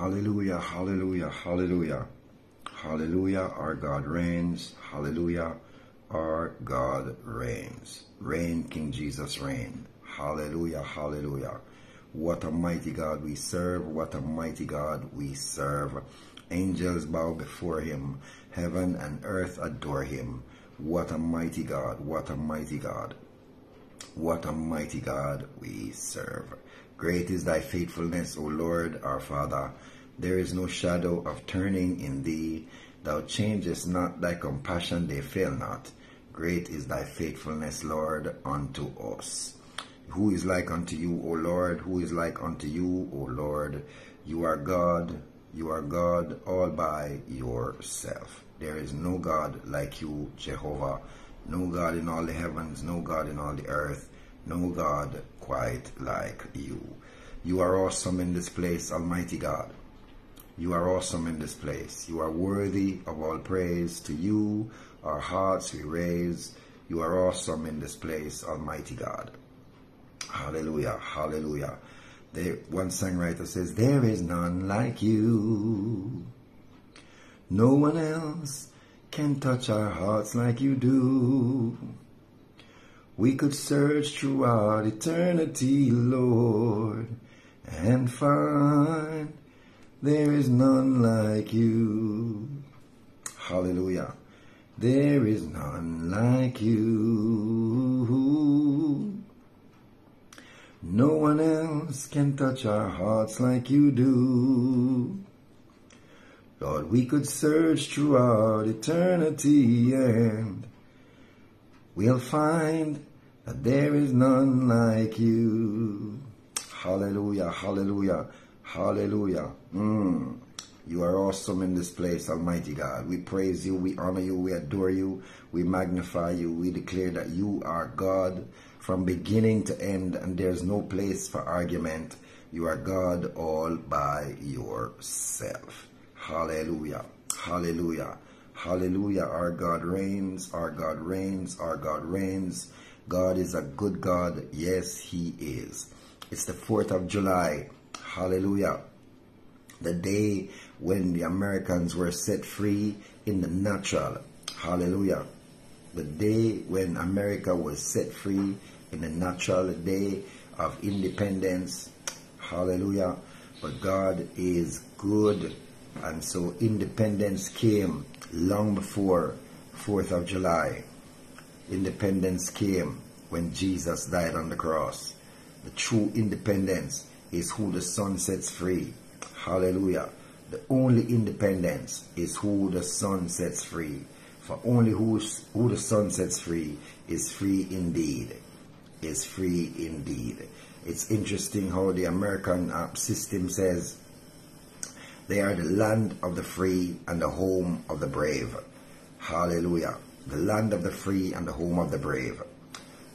Hallelujah, hallelujah, hallelujah. Hallelujah, our God reigns. Hallelujah, our God reigns. Reign, King Jesus, reign. Hallelujah, hallelujah. What a mighty God we serve. What a mighty God we serve. Angels bow before him. Heaven and earth adore him. What a mighty God. What a mighty God. What a mighty God we serve. Great is thy faithfulness, O Lord our Father. There is no shadow of turning in thee. Thou changest not thy compassion, they fail not. Great is thy faithfulness, Lord, unto us. Who is like unto you, O Lord? Who is like unto you, O Lord? You are God. You are God all by yourself. There is no God like you, Jehovah. No God in all the heavens, no God in all the earth, no God quite like you. You are awesome in this place, Almighty God. You are awesome in this place. You are worthy of all praise. To you, our hearts we raise. You are awesome in this place, Almighty God. Hallelujah, hallelujah. The, one songwriter says, There is none like you. No one else can touch our hearts like you do. We could search throughout eternity, Lord, and find there is none like you. Hallelujah. There is none like you. No one else can touch our hearts like you do. Lord, we could search throughout eternity and we'll find that there is none like you. Hallelujah, hallelujah, hallelujah. Mm. You are awesome in this place, Almighty God. We praise you, we honor you, we adore you, we magnify you, we declare that you are God from beginning to end, and there's no place for argument. You are God all by yourself. Hallelujah. Hallelujah. Hallelujah. Our God reigns. Our God reigns. Our God reigns. God is a good God. Yes, He is. It's the 4th of July. Hallelujah. The day when the Americans were set free in the natural. Hallelujah. The day when America was set free in the natural day of independence. Hallelujah. But God is good. And so independence came long before 4th of July. Independence came when Jesus died on the cross. The true independence is who the Son sets free. Hallelujah. The only independence is who the Son sets free. For only who, who the Son sets free is free indeed. Is free indeed. It's interesting how the American uh, system says they are the land of the free and the home of the brave. Hallelujah. The land of the free and the home of the brave.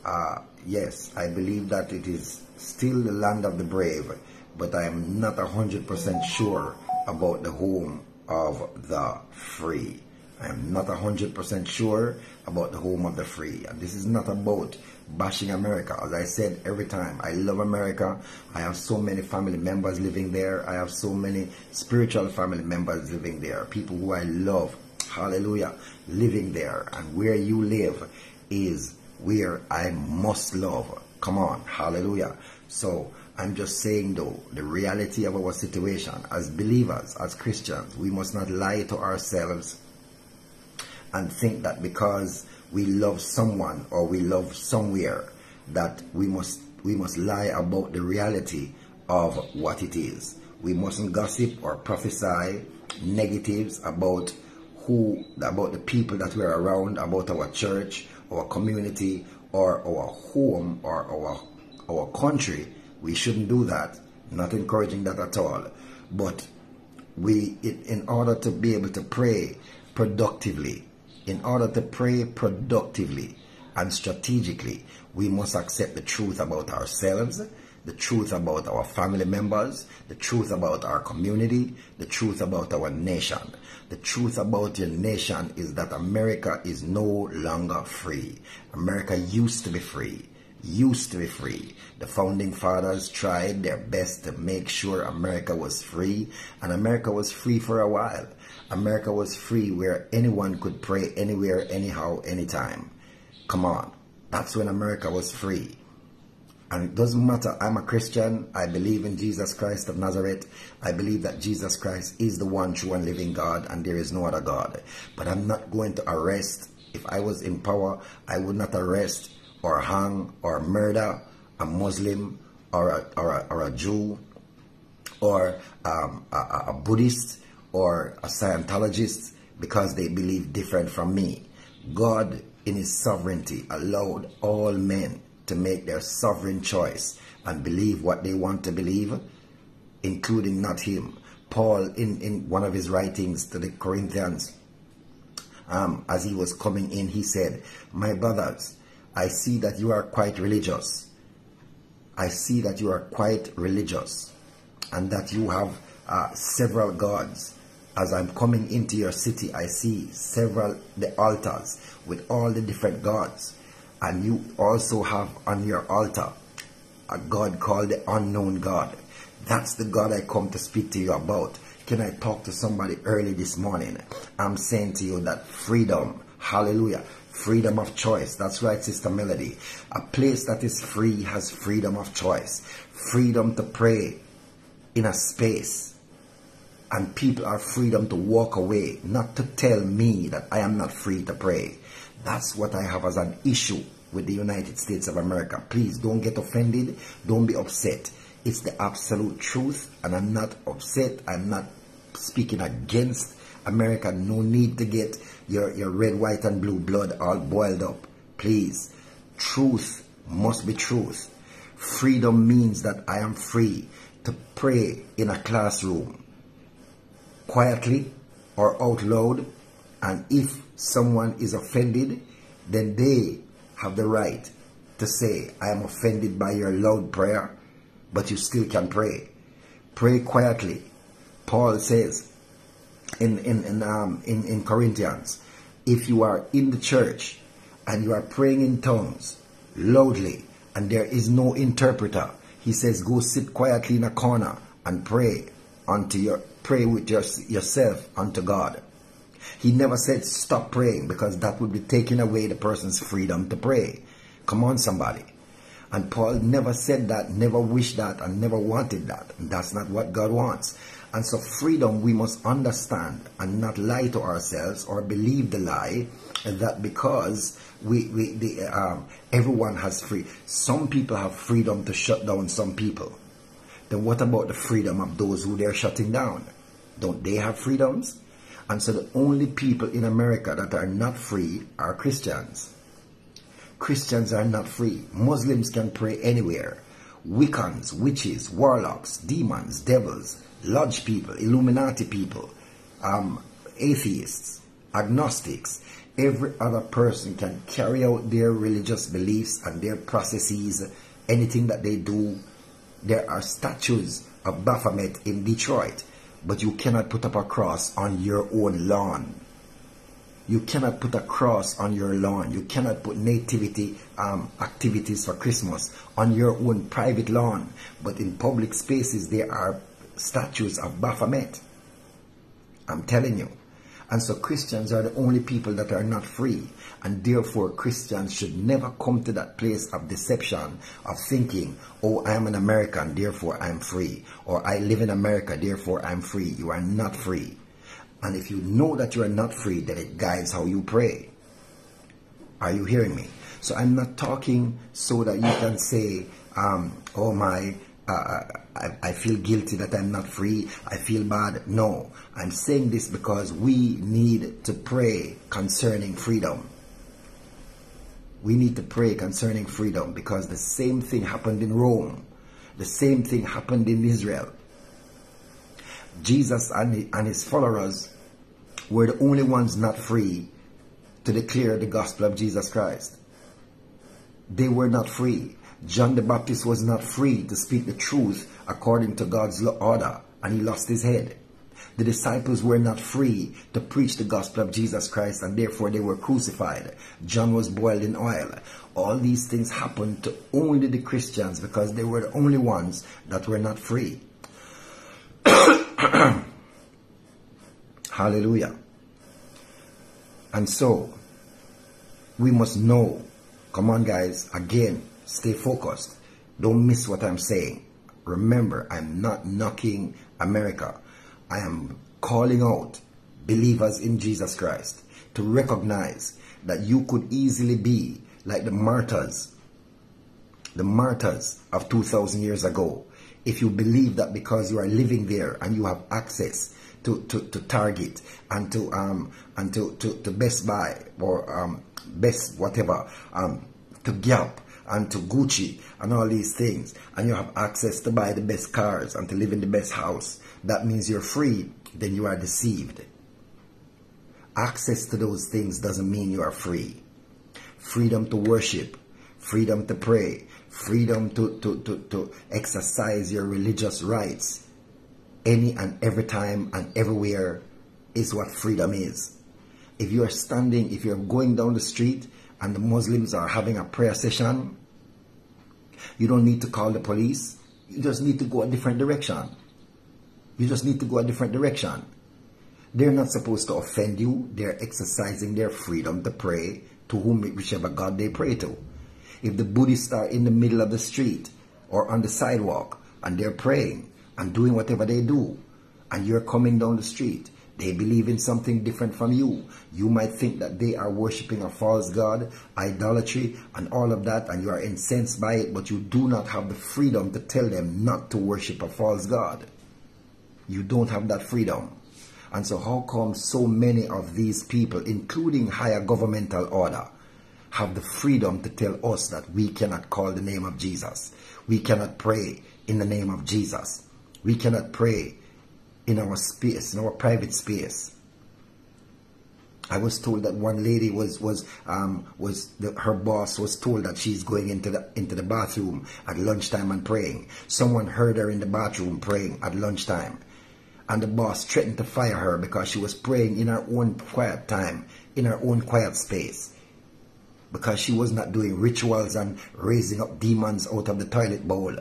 Uh, yes, I believe that it is still the land of the brave, but I am not 100% sure about the home of the free. I am not 100% sure about the home of the free. And this is not about bashing America. As I said every time, I love America. I have so many family members living there. I have so many spiritual family members living there. People who I love, hallelujah, living there. And where you live is where I must love. Come on, hallelujah. So I'm just saying though, the reality of our situation as believers, as Christians, we must not lie to ourselves and think that because we love someone or we love somewhere that we must we must lie about the reality of what it is. We mustn't gossip or prophesy negatives about who about the people that we're around, about our church, our community, or our home or our our country. We shouldn't do that. Not encouraging that at all. But we it, in order to be able to pray productively in order to pray productively and strategically, we must accept the truth about ourselves, the truth about our family members, the truth about our community, the truth about our nation. The truth about your nation is that America is no longer free. America used to be free. used to be free. The founding fathers tried their best to make sure America was free, and America was free for a while. America was free where anyone could pray anywhere, anyhow, anytime. Come on. That's when America was free. And it doesn't matter, I'm a Christian, I believe in Jesus Christ of Nazareth. I believe that Jesus Christ is the one true and living God and there is no other God. But I'm not going to arrest. If I was in power, I would not arrest or hang or murder a Muslim or a, or a, or a Jew or um, a, a Buddhist or a Scientologist because they believe different from me. God, in His sovereignty, allowed all men to make their sovereign choice and believe what they want to believe, including not Him. Paul, in, in one of his writings to the Corinthians, um, as he was coming in, he said, My brothers, I see that you are quite religious. I see that you are quite religious and that you have uh, several gods. As I'm coming into your city, I see several the altars with all the different gods. And you also have on your altar a God called the unknown God. That's the God I come to speak to you about. Can I talk to somebody early this morning? I'm saying to you that freedom, hallelujah, freedom of choice. That's right, Sister Melody. A place that is free has freedom of choice. Freedom to pray in a space. And people are freedom to walk away, not to tell me that I am not free to pray. That's what I have as an issue with the United States of America. Please don't get offended. Don't be upset. It's the absolute truth, and I'm not upset. I'm not speaking against America. No need to get your, your red, white, and blue blood all boiled up. Please. Truth must be truth. Freedom means that I am free to pray in a classroom quietly or out loud. And if someone is offended, then they have the right to say, I am offended by your loud prayer, but you still can pray. Pray quietly. Paul says in, in, in, um, in, in Corinthians, if you are in the church and you are praying in tongues loudly and there is no interpreter, he says, go sit quietly in a corner and pray unto your pray with your, yourself unto God. He never said stop praying because that would be taking away the person's freedom to pray. Come on, somebody. And Paul never said that, never wished that, and never wanted that. That's not what God wants. And so freedom we must understand and not lie to ourselves or believe the lie that because we, we the, um, everyone has free. Some people have freedom to shut down some people. Then what about the freedom of those who they're shutting down? Don't they have freedoms? And so the only people in America that are not free are Christians. Christians are not free. Muslims can pray anywhere. Wiccans, witches, warlocks, demons, devils, lodge people, Illuminati people, um, atheists, agnostics, every other person can carry out their religious beliefs and their processes, anything that they do. There are statues of Baphomet in Detroit, but you cannot put up a cross on your own lawn. You cannot put a cross on your lawn. You cannot put nativity um, activities for Christmas on your own private lawn. But in public spaces, there are statues of Baphomet. I'm telling you. And so Christians are the only people that are not free. And therefore, Christians should never come to that place of deception, of thinking, oh, I am an American, therefore I'm free. Or I live in America, therefore I'm free. You are not free. And if you know that you are not free, then it guides how you pray. Are you hearing me? So I'm not talking so that you can say, um, oh my, uh, I, I, feel guilty that I'm not free. I feel bad. No, I'm saying this because we need to pray concerning freedom. We need to pray concerning freedom because the same thing happened in Rome. The same thing happened in Israel. Jesus and, and his followers were the only ones not free to declare the gospel of Jesus Christ. They were not free. John the Baptist was not free to speak the truth according to God's order, and he lost his head. The disciples were not free to preach the gospel of Jesus Christ and therefore they were crucified. John was boiled in oil. All these things happened to only the Christians because they were the only ones that were not free. Hallelujah. And so, we must know. Come on, guys. Again, stay focused. Don't miss what I'm saying. Remember, I'm not knocking America. I am calling out believers in Jesus Christ to recognize that you could easily be like the martyrs, the martyrs of 2,000 years ago. If you believe that because you are living there and you have access to, to, to Target and to um and to, to, to Best Buy or um Best whatever um to Gap and to Gucci and all these things. And you have access to buy the best cars and to live in the best house. That means you're free then you are deceived. Access to those things doesn't mean you are free. Freedom to worship freedom to pray freedom to, to, to, to exercise your religious rights any and every time and everywhere is what freedom is. If you are standing, if you're going down the street and the Muslims are having a prayer session, you don't need to call the police. You just need to go a different direction. You just need to go a different direction. They're not supposed to offend you. They're exercising their freedom to pray to whom, whichever God they pray to. If the Buddhists are in the middle of the street or on the sidewalk and they're praying, and doing whatever they do, and you're coming down the street, they believe in something different from you. You might think that they are worshiping a false god, idolatry, and all of that, and you are incensed by it, but you do not have the freedom to tell them not to worship a false god. You don't have that freedom. And so how come so many of these people, including higher governmental order, have the freedom to tell us that we cannot call the name of Jesus. We cannot pray in the name of Jesus. We cannot pray in our space, in our private space. I was told that one lady was was um, was the, her boss was told that she's going into the into the bathroom at lunchtime and praying. Someone heard her in the bathroom praying at lunchtime, and the boss threatened to fire her because she was praying in her own quiet time, in her own quiet space, because she was not doing rituals and raising up demons out of the toilet bowl.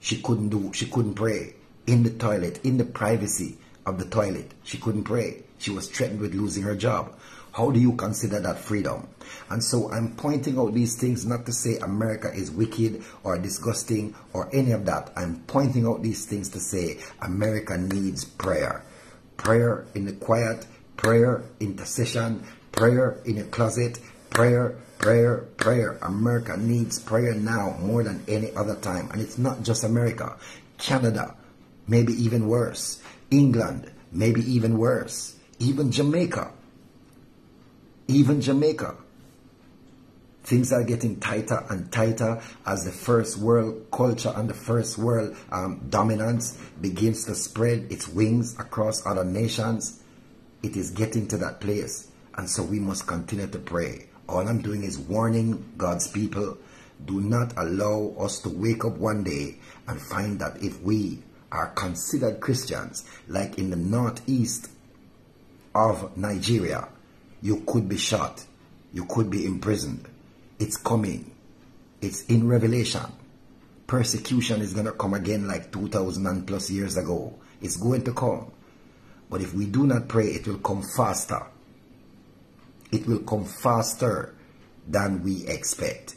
She couldn't do, she couldn't pray in the toilet, in the privacy of the toilet. She couldn't pray. She was threatened with losing her job. How do you consider that freedom? And so I'm pointing out these things not to say America is wicked or disgusting or any of that. I'm pointing out these things to say America needs prayer. Prayer in the quiet, prayer, intercession, prayer in a closet, prayer, Prayer, prayer. America needs prayer now more than any other time. And it's not just America. Canada, maybe even worse. England, maybe even worse. Even Jamaica. Even Jamaica. Things are getting tighter and tighter as the first world culture and the first world um, dominance begins to spread its wings across other nations. It is getting to that place. And so we must continue to pray. All I'm doing is warning God's people. Do not allow us to wake up one day and find that if we are considered Christians, like in the northeast of Nigeria, you could be shot. You could be imprisoned. It's coming. It's in Revelation. Persecution is going to come again like 2,000 and plus years ago. It's going to come. But if we do not pray, it will come faster it will come faster than we expect.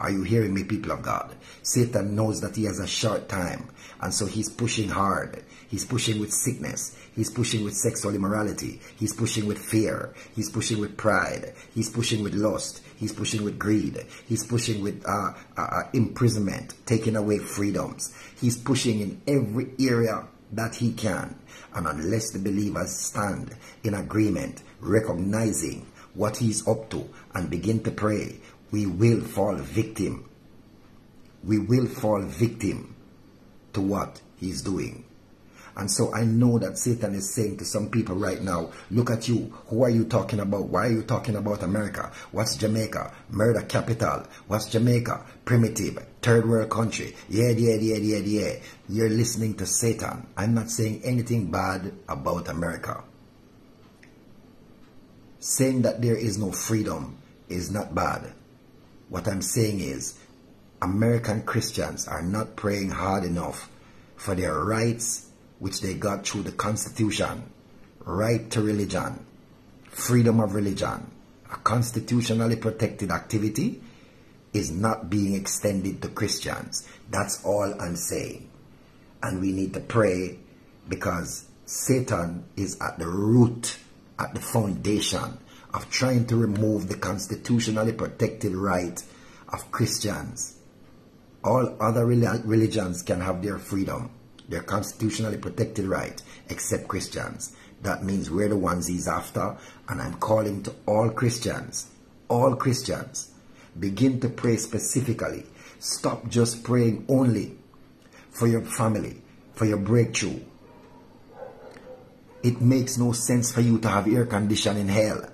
Are you hearing me, people of God? Satan knows that he has a short time, and so he's pushing hard. He's pushing with sickness. He's pushing with sexual immorality. He's pushing with fear. He's pushing with pride. He's pushing with lust. He's pushing with greed. He's pushing with uh, uh, uh imprisonment, taking away freedoms. He's pushing in every area that he can. And unless the believers stand in agreement, recognizing what he's up to and begin to pray, we will fall victim. We will fall victim to what he's doing. And so I know that Satan is saying to some people right now, look at you. Who are you talking about? Why are you talking about America? What's Jamaica? Murder capital. What's Jamaica? Primitive. Third world country. Yeah, yeah, yeah, yeah, yeah. You're listening to Satan. I'm not saying anything bad about America. Saying that there is no freedom is not bad. What I'm saying is American Christians are not praying hard enough for their rights which they got through the Constitution, right to religion, freedom of religion, a constitutionally protected activity, is not being extended to Christians. That's all I'm saying. And we need to pray because Satan is at the root, at the foundation of trying to remove the constitutionally protected right of Christians. All other religions can have their freedom their constitutionally protected right, except Christians. That means we're the ones he's after, and I'm calling to all Christians, all Christians, begin to pray specifically. Stop just praying only for your family, for your breakthrough. It makes no sense for you to have air condition in hell.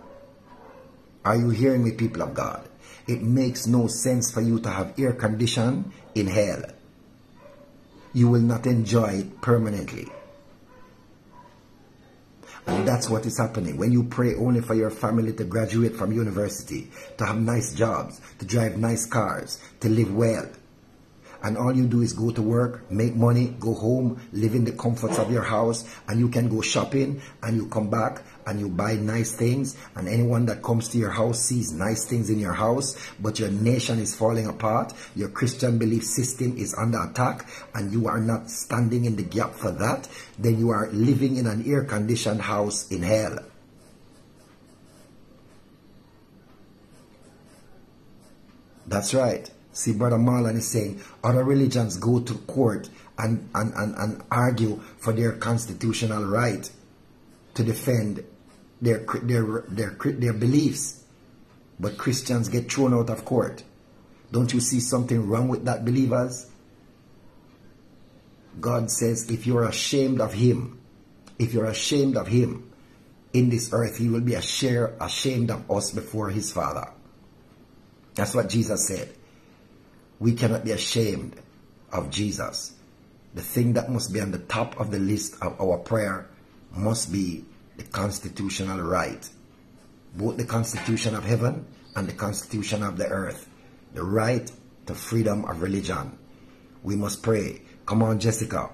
Are you hearing me, people of God? It makes no sense for you to have air condition in hell you will not enjoy it permanently. And that's what is happening. When you pray only for your family to graduate from university, to have nice jobs, to drive nice cars, to live well, and all you do is go to work, make money, go home, live in the comforts of your house, and you can go shopping, and you come back, and you buy nice things, and anyone that comes to your house sees nice things in your house, but your nation is falling apart, your Christian belief system is under attack, and you are not standing in the gap for that, then you are living in an air-conditioned house in hell. That's right. See, Brother Marlon is saying other religions go to court and, and, and, and argue for their constitutional right to defend their, their, their, their beliefs. But Christians get thrown out of court. Don't you see something wrong with that, believers? God says, if you're ashamed of Him, if you're ashamed of Him in this earth, He will be ashamed of us before His Father. That's what Jesus said. We cannot be ashamed of Jesus. The thing that must be on the top of the list of our prayer must be the constitutional right. Both the constitution of heaven and the constitution of the earth. The right to freedom of religion. We must pray. Come on, Jessica.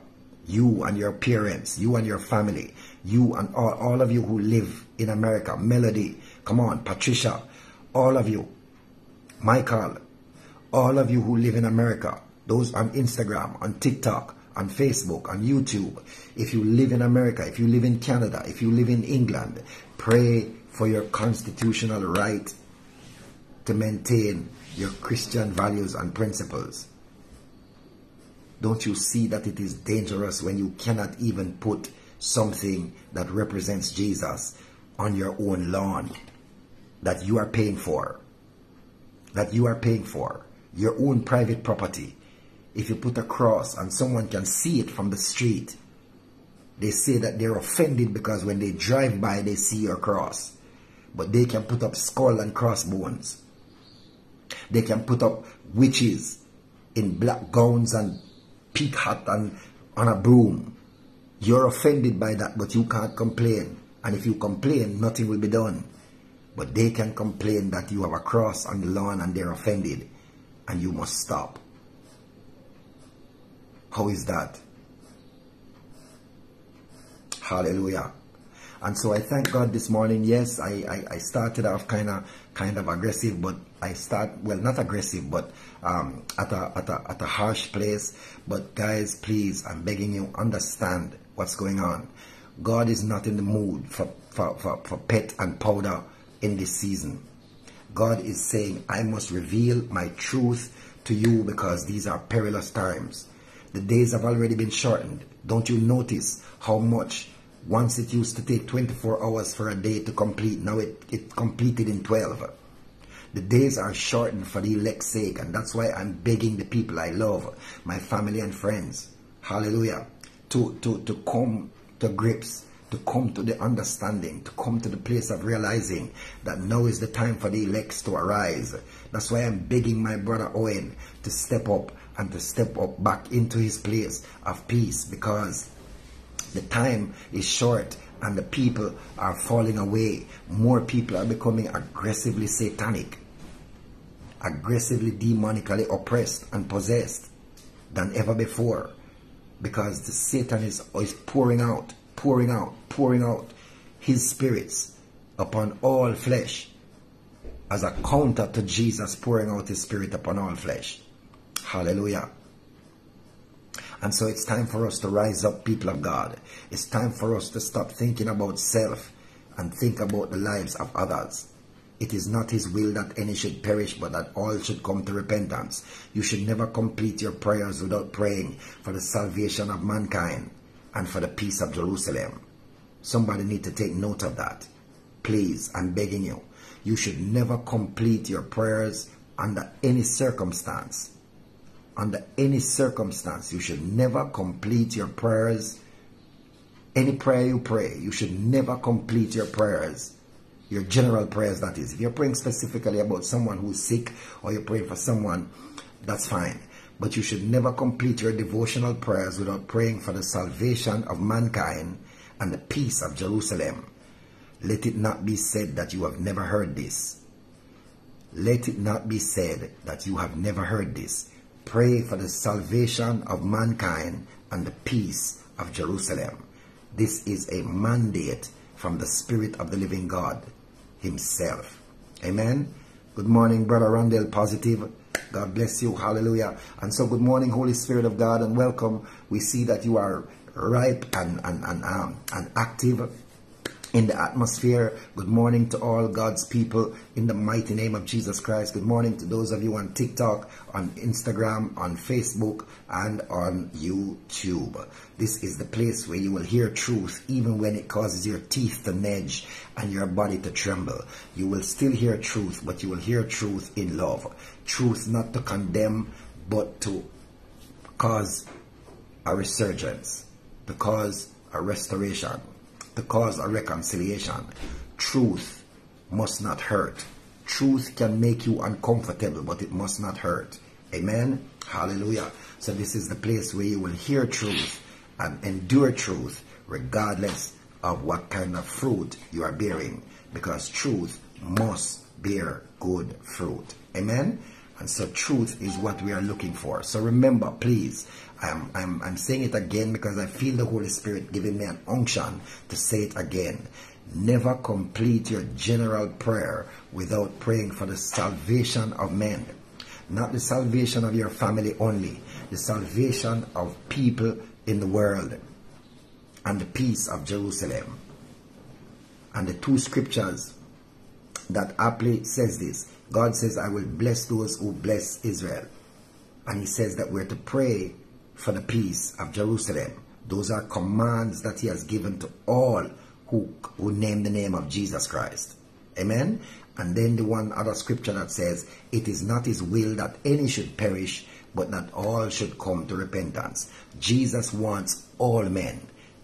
You and your parents, you and your family, you and all, all of you who live in America. Melody, come on, Patricia, all of you. Michael, all of you who live in America, those on Instagram, on TikTok, on Facebook, on YouTube, if you live in America, if you live in Canada, if you live in England, pray for your constitutional right to maintain your Christian values and principles. Don't you see that it is dangerous when you cannot even put something that represents Jesus on your own lawn that you are paying for? That you are paying for your own private property, if you put a cross and someone can see it from the street, they say that they're offended because when they drive by, they see your cross. But they can put up skull and crossbones. They can put up witches in black gowns and peak hat and on a broom. You're offended by that, but you can't complain. And if you complain, nothing will be done. But they can complain that you have a cross on the lawn and they're offended and you must stop. How is that? Hallelujah. And so I thank God this morning. Yes, I, I, I started off kind of kind of aggressive, but I start well not aggressive, but um, at a at a at a harsh place. But guys, please, I'm begging you, understand what's going on. God is not in the mood for, for, for, for pet and powder in this season. God is saying, I must reveal my truth to you because these are perilous times. The days have already been shortened. Don't you notice how much once it used to take 24 hours for a day to complete, now it, it completed in 12. The days are shortened for the elect's sake, and that's why I'm begging the people I love, my family and friends, hallelujah, to, to, to come to grips, to come to the understanding, to come to the place of realizing that now is the time for the elects to arise. That's why I'm begging my brother Owen to step up and to step up back into his place of peace because the time is short and the people are falling away. More people are becoming aggressively satanic, aggressively demonically oppressed and possessed than ever before because the Satan is, is pouring out, pouring out, pouring out his spirits upon all flesh as a counter to Jesus pouring out his spirit upon all flesh. Hallelujah. And so it's time for us to rise up, people of God. It's time for us to stop thinking about self and think about the lives of others. It is not his will that any should perish, but that all should come to repentance. You should never complete your prayers without praying for the salvation of mankind and for the peace of Jerusalem. Somebody need to take note of that. Please, I'm begging you. You should never complete your prayers under any circumstance under any circumstance. You should never complete your prayers. Any prayer you pray, you should never complete your prayers. Your general prayers, that is. If you're praying specifically about someone who's sick or you're praying for someone, that's fine. But you should never complete your devotional prayers without praying for the salvation of mankind and the peace of Jerusalem. Let it not be said that you have never heard this. Let it not be said that you have never heard this. Pray for the salvation of mankind and the peace of Jerusalem. This is a mandate from the Spirit of the living God himself. Amen. Good morning, Brother Randall Positive. God bless you. Hallelujah. And so good morning, Holy Spirit of God, and welcome. We see that you are ripe and, and, and, um, and active in the atmosphere. Good morning to all God's people in the mighty name of Jesus Christ. Good morning to those of you on TikTok, on Instagram, on Facebook, and on YouTube. This is the place where you will hear truth even when it causes your teeth to nudge and your body to tremble. You will still hear truth, but you will hear truth in love. Truth not to condemn, but to cause a resurgence, to cause a restoration to cause a reconciliation. Truth must not hurt. Truth can make you uncomfortable, but it must not hurt. Amen? Hallelujah. So this is the place where you will hear truth and endure truth regardless of what kind of fruit you are bearing because truth must bear good fruit. Amen? And so truth is what we are looking for. So remember, please, I'm, I'm, I'm saying it again because I feel the Holy Spirit giving me an unction to say it again. Never complete your general prayer without praying for the salvation of men. Not the salvation of your family only, the salvation of people in the world and the peace of Jerusalem. And the two scriptures that aptly says this. God says, I will bless those who bless Israel. And he says that we're to pray for the peace of Jerusalem. Those are commands that he has given to all who, who name the name of Jesus Christ. Amen? And then the one other scripture that says, It is not his will that any should perish, but that all should come to repentance. Jesus wants all men,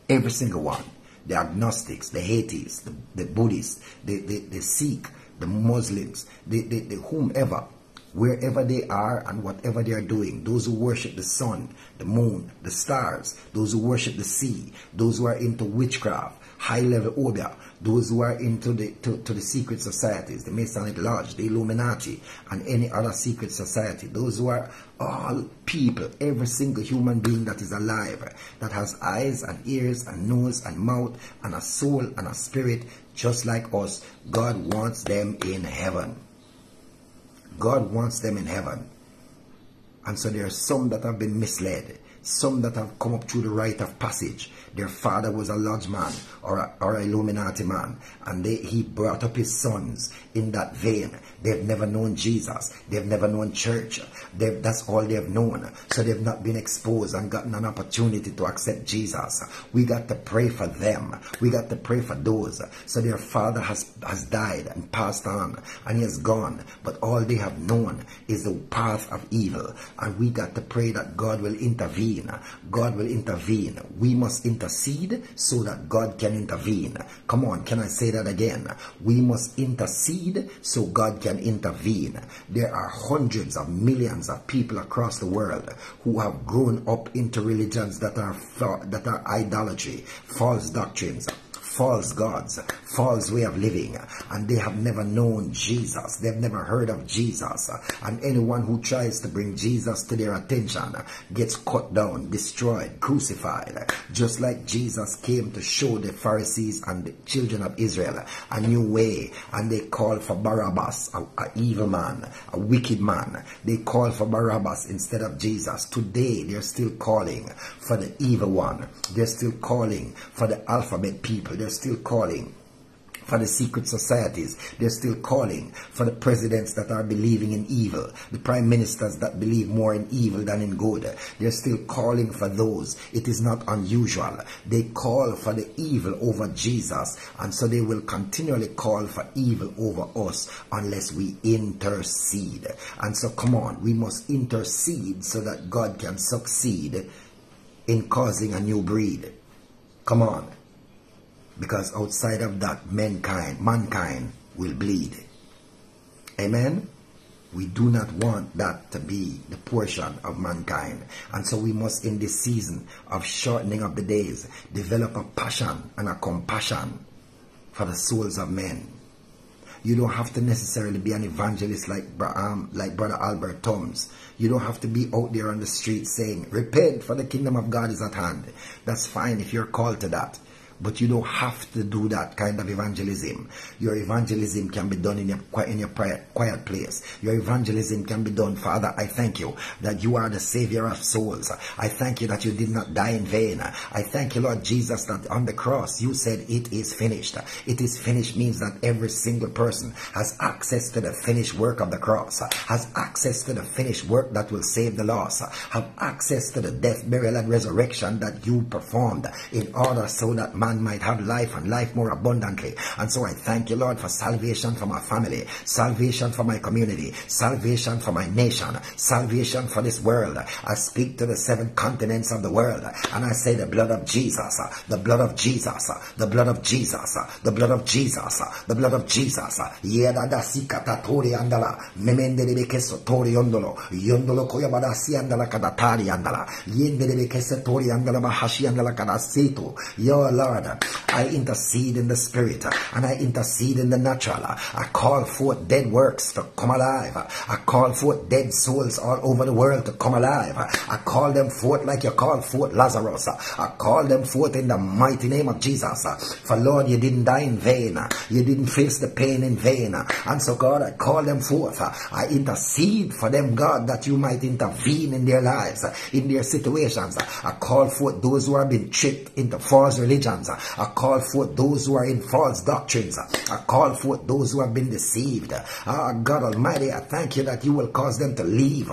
every single one. The agnostics, the atheists, the, the Buddhists, the, the, the Sikh, the Muslims, the, the, the whomever wherever they are and whatever they are doing. Those who worship the sun, the moon, the stars, those who worship the sea, those who are into witchcraft, high level obeah, those who are into the to, to the secret societies, the Masonic Lodge, the Illuminati, and any other secret society, those who are all people, every single human being that is alive, that has eyes and ears and nose and mouth and a soul and a spirit, just like us, God wants them in heaven. God wants them in heaven. And so there are some that have been misled, some that have come up through the rite of passage, their father was a lodge man or a, or a Illuminati man, and they, he brought up his sons in that vein. They've never known Jesus. They've never known church. They've, that's all they've known. So they've not been exposed and gotten an opportunity to accept Jesus. We got to pray for them. We got to pray for those. So their father has, has died and passed on and he has gone. But all they have known is the path of evil. And we got to pray that God will intervene intervene. God will intervene. We must intercede so that God can intervene. Come on, can I say that again? We must intercede so God can intervene. There are hundreds of millions of people across the world who have grown up into religions that are that are idolatry, false doctrines, false gods, false way of living, and they have never known Jesus. They've never heard of Jesus. And anyone who tries to bring Jesus to their attention gets cut down, destroyed, crucified. Just like Jesus came to show the Pharisees and the children of Israel a new way, and they called for Barabbas, a, a evil man, a wicked man. They called for Barabbas instead of Jesus. Today, they're still calling for the evil one. They're still calling for the alphabet people. They're still calling for the secret societies. They're still calling for the presidents that are believing in evil, the prime ministers that believe more in evil than in good. They're still calling for those. It is not unusual. They call for the evil over Jesus, and so they will continually call for evil over us unless we intercede. And so, come on, we must intercede so that God can succeed in causing a new breed. Come on because outside of that mankind mankind will bleed amen we do not want that to be the portion of mankind and so we must in this season of shortening of the days develop a passion and a compassion for the souls of men you don't have to necessarily be an evangelist like um, like brother Albert Thoms. You don't have to be out there on the street saying, repent for the kingdom of God is at hand. That's fine if you're called to that. But you don't have to do that kind of evangelism. Your evangelism can be done in your, in your quiet, quiet place. Your evangelism can be done, Father, I thank you that you are the Savior of souls. I thank you that you did not die in vain. I thank you, Lord Jesus, that on the cross you said it is finished. It is finished means that every single person has access to the finished work of the cross, has access to the finished work that will save the lost, have access to the death, burial, and resurrection that you performed in order so that man man might have life and life more abundantly. And so I thank you, Lord, for salvation for my family, salvation for my community, salvation for my nation, salvation for this world. I speak to the seven continents of the world and I say the blood of Jesus, the blood of Jesus, the blood of Jesus, the blood of Jesus, the blood of Jesus. Your Lord, God. I intercede in the spirit and I intercede in the natural. I call forth dead works to come alive. I call forth dead souls all over the world to come alive. I call them forth like you call forth Lazarus. I call them forth in the mighty name of Jesus. For Lord, you didn't die in vain. You didn't face the pain in vain. And so God, I call them forth. I intercede for them, God, that you might intervene in their lives, in their situations. I call forth those who have been tricked into false religions I call forth those who are in false doctrines. I call forth those who have been deceived. Ah, God Almighty, I thank you that you will cause them to leave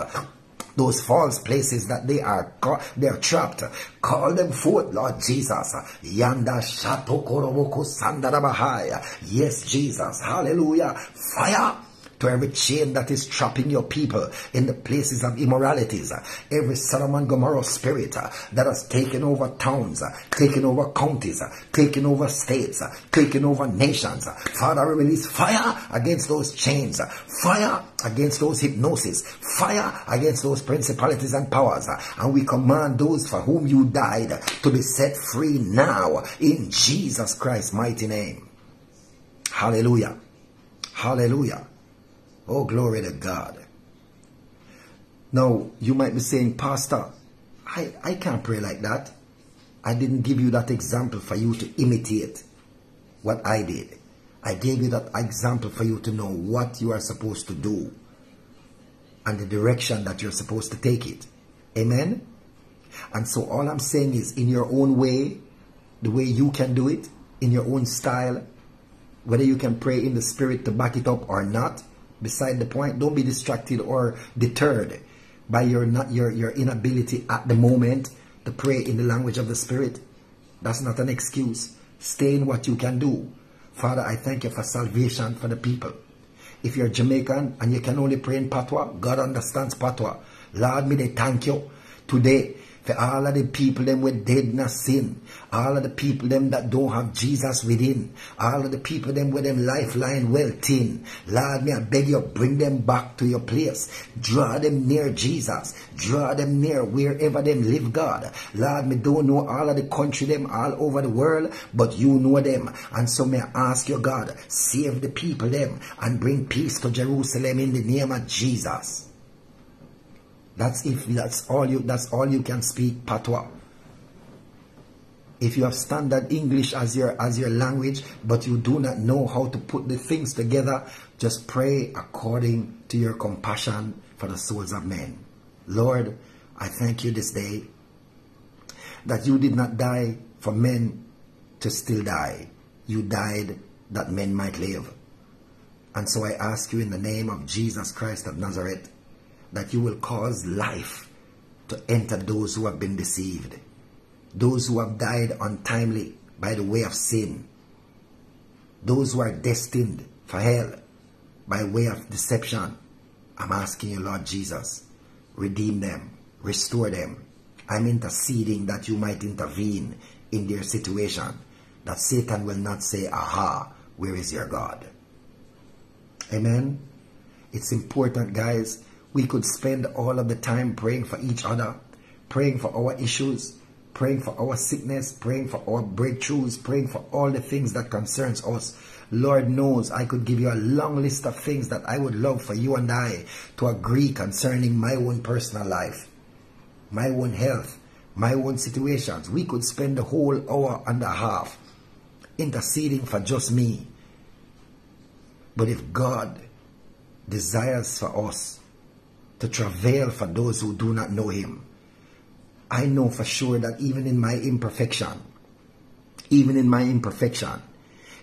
those false places that they are they are trapped. Call them forth, Lord Jesus. Yanda Shatokoroboko Sandarabahaya. Yes, Jesus. Hallelujah. Fire to every chain that is trapping your people in the places of immoralities, every Sodom and Gomorrah spirit uh, that has taken over towns, uh, taken over counties, uh, taken over states, taken over nations. Father, release fire against those chains, fire against those hypnosis, fire against those principalities and powers. And we command those for whom you died to be set free now in Jesus Christ's mighty name. Hallelujah. Hallelujah. Oh, glory to God. Now, you might be saying, Pastor, I, I can't pray like that. I didn't give you that example for you to imitate what I did. I gave you that example for you to know what you are supposed to do and the direction that you're supposed to take it. Amen? And so all I'm saying is in your own way, the way you can do it, in your own style, whether you can pray in the spirit to back it up or not, beside the point. Don't be distracted or deterred by your not your, your inability at the moment to pray in the language of the Spirit. That's not an excuse. Stay in what you can do. Father, I thank you for salvation for the people. If you're Jamaican and you can only pray in Patois, God understands Patois. Lord, me they thank you today For all of the people them with dead in sin. All of the people them that don't have Jesus within. All of the people them with them lifeline well thin. Lord, me I beg you, bring them back to your place. Draw them near Jesus. Draw them near wherever them live, God. Lord, me don't know all of the country them all over the world, but you know them. And so may I ask you, God, save the people them and bring peace to Jerusalem in the name of Jesus. That's if that's all you that's all you can speak patois. If you have standard English as your as your language, but you do not know how to put the things together, just pray according to your compassion for the souls of men. Lord, I thank you this day that you did not die for men to still die. You died that men might live. And so I ask you in the name of Jesus Christ of Nazareth that you will cause life to enter those who have been deceived, those who have died untimely by the way of sin, those who are destined for hell by way of deception. I'm asking you, Lord Jesus, redeem them, restore them. I'm interceding that you might intervene in their situation, that Satan will not say, Aha, where is your God? Amen. It's important, guys. We could spend all of the time praying for each other, praying for our issues, praying for our sickness, praying for our breakthroughs, praying for all the things that concerns us. Lord knows I could give you a long list of things that I would love for you and I to agree concerning my own personal life, my own health, my own situations. We could spend the whole hour and a half interceding for just me. But if God desires for us to travail for those who do not know Him, I know for sure that even in my imperfection, even in my imperfection,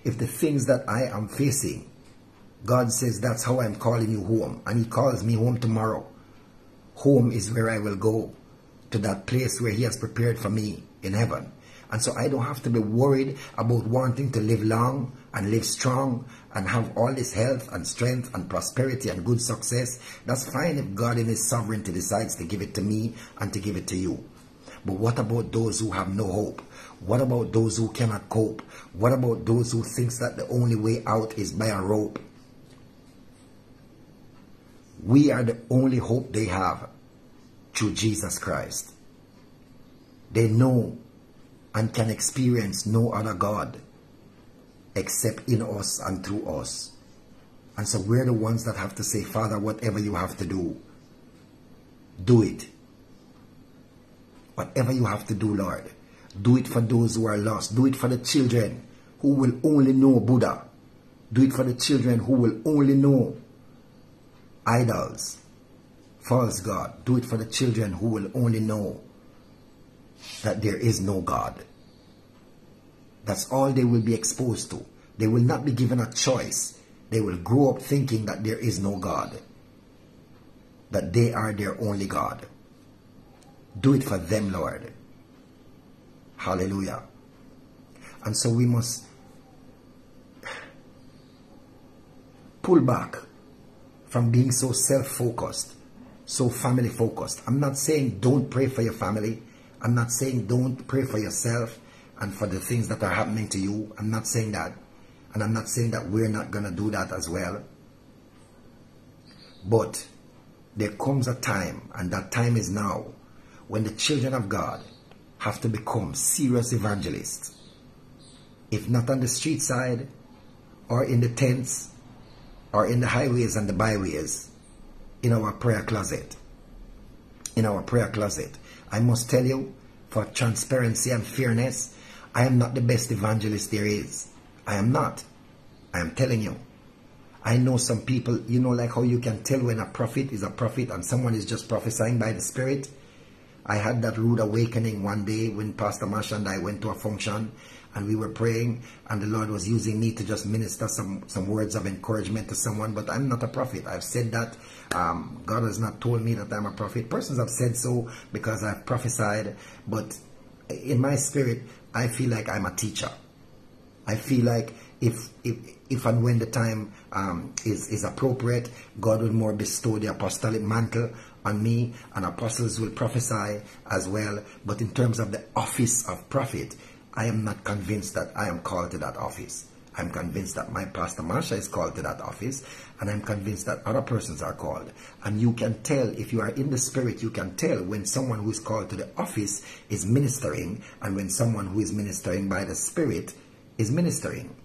if the things that I am facing, God says that's how I'm calling you home, and He calls me home tomorrow. Home is where I will go, to that place where He has prepared for me in heaven. And so I don't have to be worried about wanting to live long and live strong and have all this health and strength and prosperity and good success. That's fine if God in His sovereignty decides to give it to me and to give it to you. But what about those who have no hope? What about those who cannot cope? What about those who thinks that the only way out is by a rope? We are the only hope they have through Jesus Christ. They know and can experience no other God except in us and through us. And so we're the ones that have to say, Father, whatever you have to do, do it. Whatever you have to do, Lord, do it for those who are lost. Do it for the children who will only know Buddha. Do it for the children who will only know idols, false God. Do it for the children who will only know that there is no God. That's all they will be exposed to. They will not be given a choice. They will grow up thinking that there is no God, that they are their only God. Do it for them, Lord. Hallelujah. And so we must pull back from being so self focused, so family focused. I'm not saying don't pray for your family. I'm not saying don't pray for yourself and for the things that are happening to you. I'm not saying that. And I'm not saying that we're not going to do that as well. But there comes a time, and that time is now, when the children of God have to become serious evangelists. If not on the street side, or in the tents, or in the highways and the byways, in our prayer closet. In our prayer closet. I must tell you, for transparency and fairness, I am not the best evangelist there is. I am not. I am telling you. I know some people, you know, like how you can tell when a prophet is a prophet and someone is just prophesying by the Spirit. I had that rude awakening one day when Pastor Marsha and I went to a function and we were praying and the Lord was using me to just minister some, some words of encouragement to someone, but I'm not a prophet. I've said that. Um, God has not told me that I'm a prophet. Persons have said so because I've prophesied, but in my spirit, I feel like I'm a teacher. I feel like if if if and when the time um, is is appropriate, God will more bestow the apostolic mantle on me, and apostles will prophesy as well. But in terms of the office of prophet, I am not convinced that I am called to that office. I'm convinced that my pastor Marsha is called to that office, and I'm convinced that other persons are called. And you can tell, if you are in the spirit, you can tell when someone who is called to the office is ministering, and when someone who is ministering by the spirit is ministering.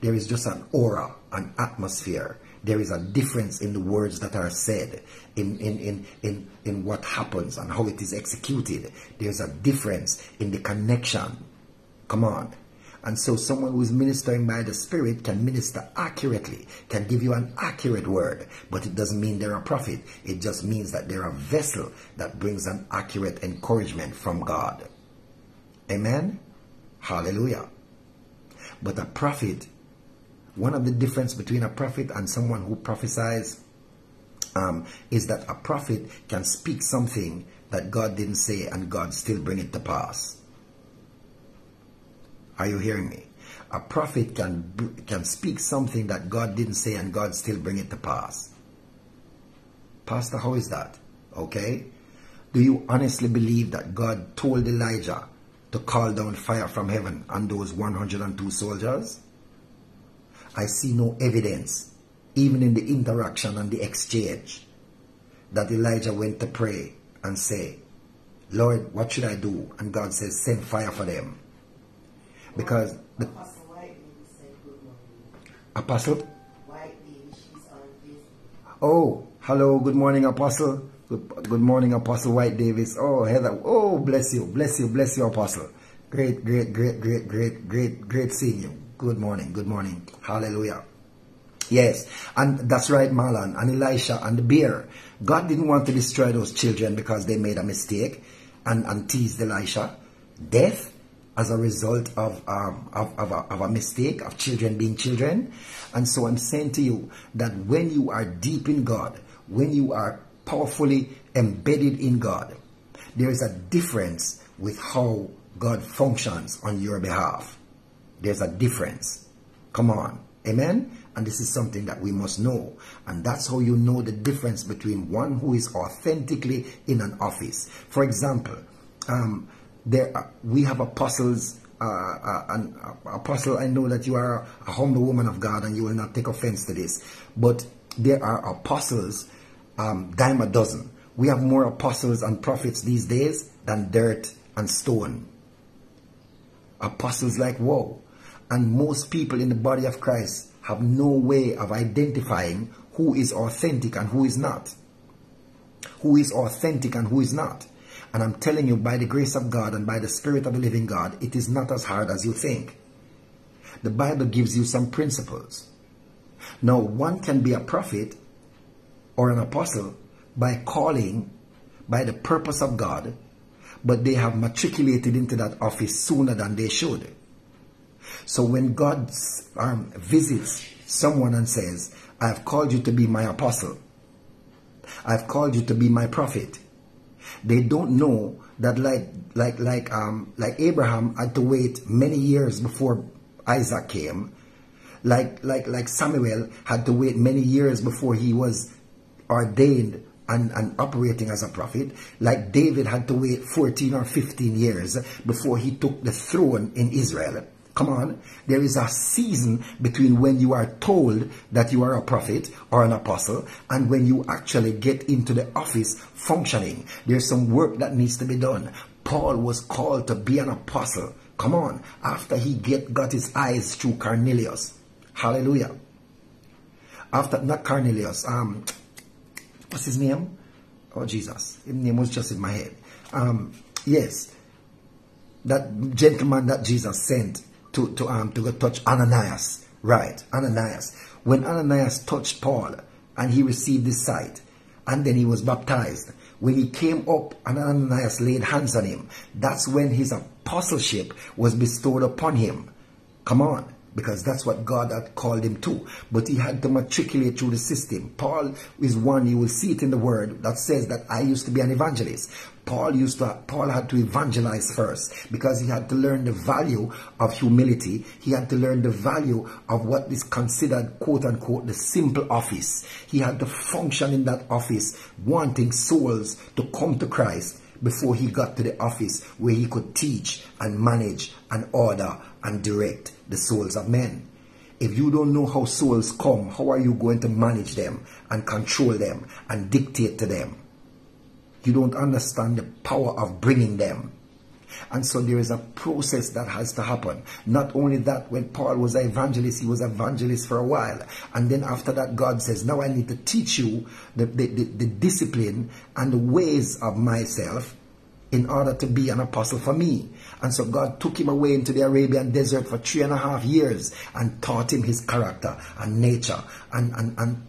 There is just an aura, an atmosphere. There is a difference in the words that are said, in, in, in, in, in what happens and how it is executed. There's a difference in the connection. Come on. And so someone who is ministering by the Spirit can minister accurately, can give you an accurate word, but it doesn't mean they're a prophet. It just means that they're a vessel that brings an accurate encouragement from God. Amen? Hallelujah. But a prophet, one of the difference between a prophet and someone who prophesies um, is that a prophet can speak something that God didn't say and God still bring it to pass. Are you hearing me? A prophet can can speak something that God didn't say and God still bring it to pass. Pastor, how is that? Okay? Do you honestly believe that God told Elijah to call down fire from heaven on those 102 soldiers? I see no evidence, even in the interaction and the exchange, that Elijah went to pray and say, Lord, what should I do? And God says, send fire for them. Because the Apostle White need good morning. apostle, White she's on Disney. oh, hello, good morning, apostle. Good, good morning, Apostle White Davis. Oh, Heather. Oh, bless you, bless you, bless you, apostle. Great, great, great, great, great, great, great seeing you. Good morning, good morning. Hallelujah. Yes, and that's right, Malan and Elisha and the bear. God didn't want to destroy those children because they made a mistake and, and teased Elisha. Death as a result of, um, of, of, a, of a mistake, of children being children. And so I'm saying to you that when you are deep in God, when you are powerfully embedded in God, there is a difference with how God functions on your behalf. There's a difference. Come on. Amen? And this is something that we must know. And that's how you know the difference between one who is authentically in an office. For example, um, there are, we have apostles. Uh, uh, an uh, apostle, I know that you are a humble woman of God and you will not take offense to this. But there are apostles, um, dime a dozen. We have more apostles and prophets these days than dirt and stone. Apostles like whoa. And most people in the body of Christ have no way of identifying who is authentic and who is not. Who is authentic and who is not. And I'm telling you, by the grace of God and by the Spirit of the living God, it is not as hard as you think. The Bible gives you some principles. Now, one can be a prophet or an apostle by calling, by the purpose of God, but they have matriculated into that office sooner than they should. So when God um, visits someone and says, I have called you to be my apostle, I've called you to be my prophet, they don't know that like like like um like Abraham had to wait many years before Isaac came, like like like Samuel had to wait many years before he was ordained and, and operating as a prophet, like David had to wait 14 or 15 years before he took the throne in Israel. Come on. There is a season between when you are told that you are a prophet or an apostle and when you actually get into the office functioning. There's some work that needs to be done. Paul was called to be an apostle. Come on. After he get, got his eyes through Cornelius. Hallelujah. After, not Cornelius, um, what's his name? Oh, Jesus. His name was just in my head. Um, yes. That gentleman that Jesus sent to, to, um, to go touch Ananias. Right, Ananias. When Ananias touched Paul and he received his sight, and then he was baptized, when he came up and Ananias laid hands on him, that's when his apostleship was bestowed upon him. Come on. because that's what God had called him to. But he had to matriculate through the system. Paul is one, you will see it in the word that says that I used to be an evangelist. Paul used to Paul had to evangelize first because he had to learn the value of humility. He had to learn the value of what is considered quote unquote the simple office. He had to function in that office wanting souls to come to Christ before he got to the office where he could teach and manage and order and direct the souls of men. If you don't know how souls come, how are you going to manage them and control them and dictate to them? You don't understand the power of bringing them. And so there is a process that has to happen. Not only that, when Paul was an evangelist, he was an evangelist for a while. And then after that, God says, now I need to teach you the, the, the, the discipline and the ways of myself in order to be an apostle for me. And so God took him away into the Arabian desert for three and a half years and taught him his character and nature and, and, and,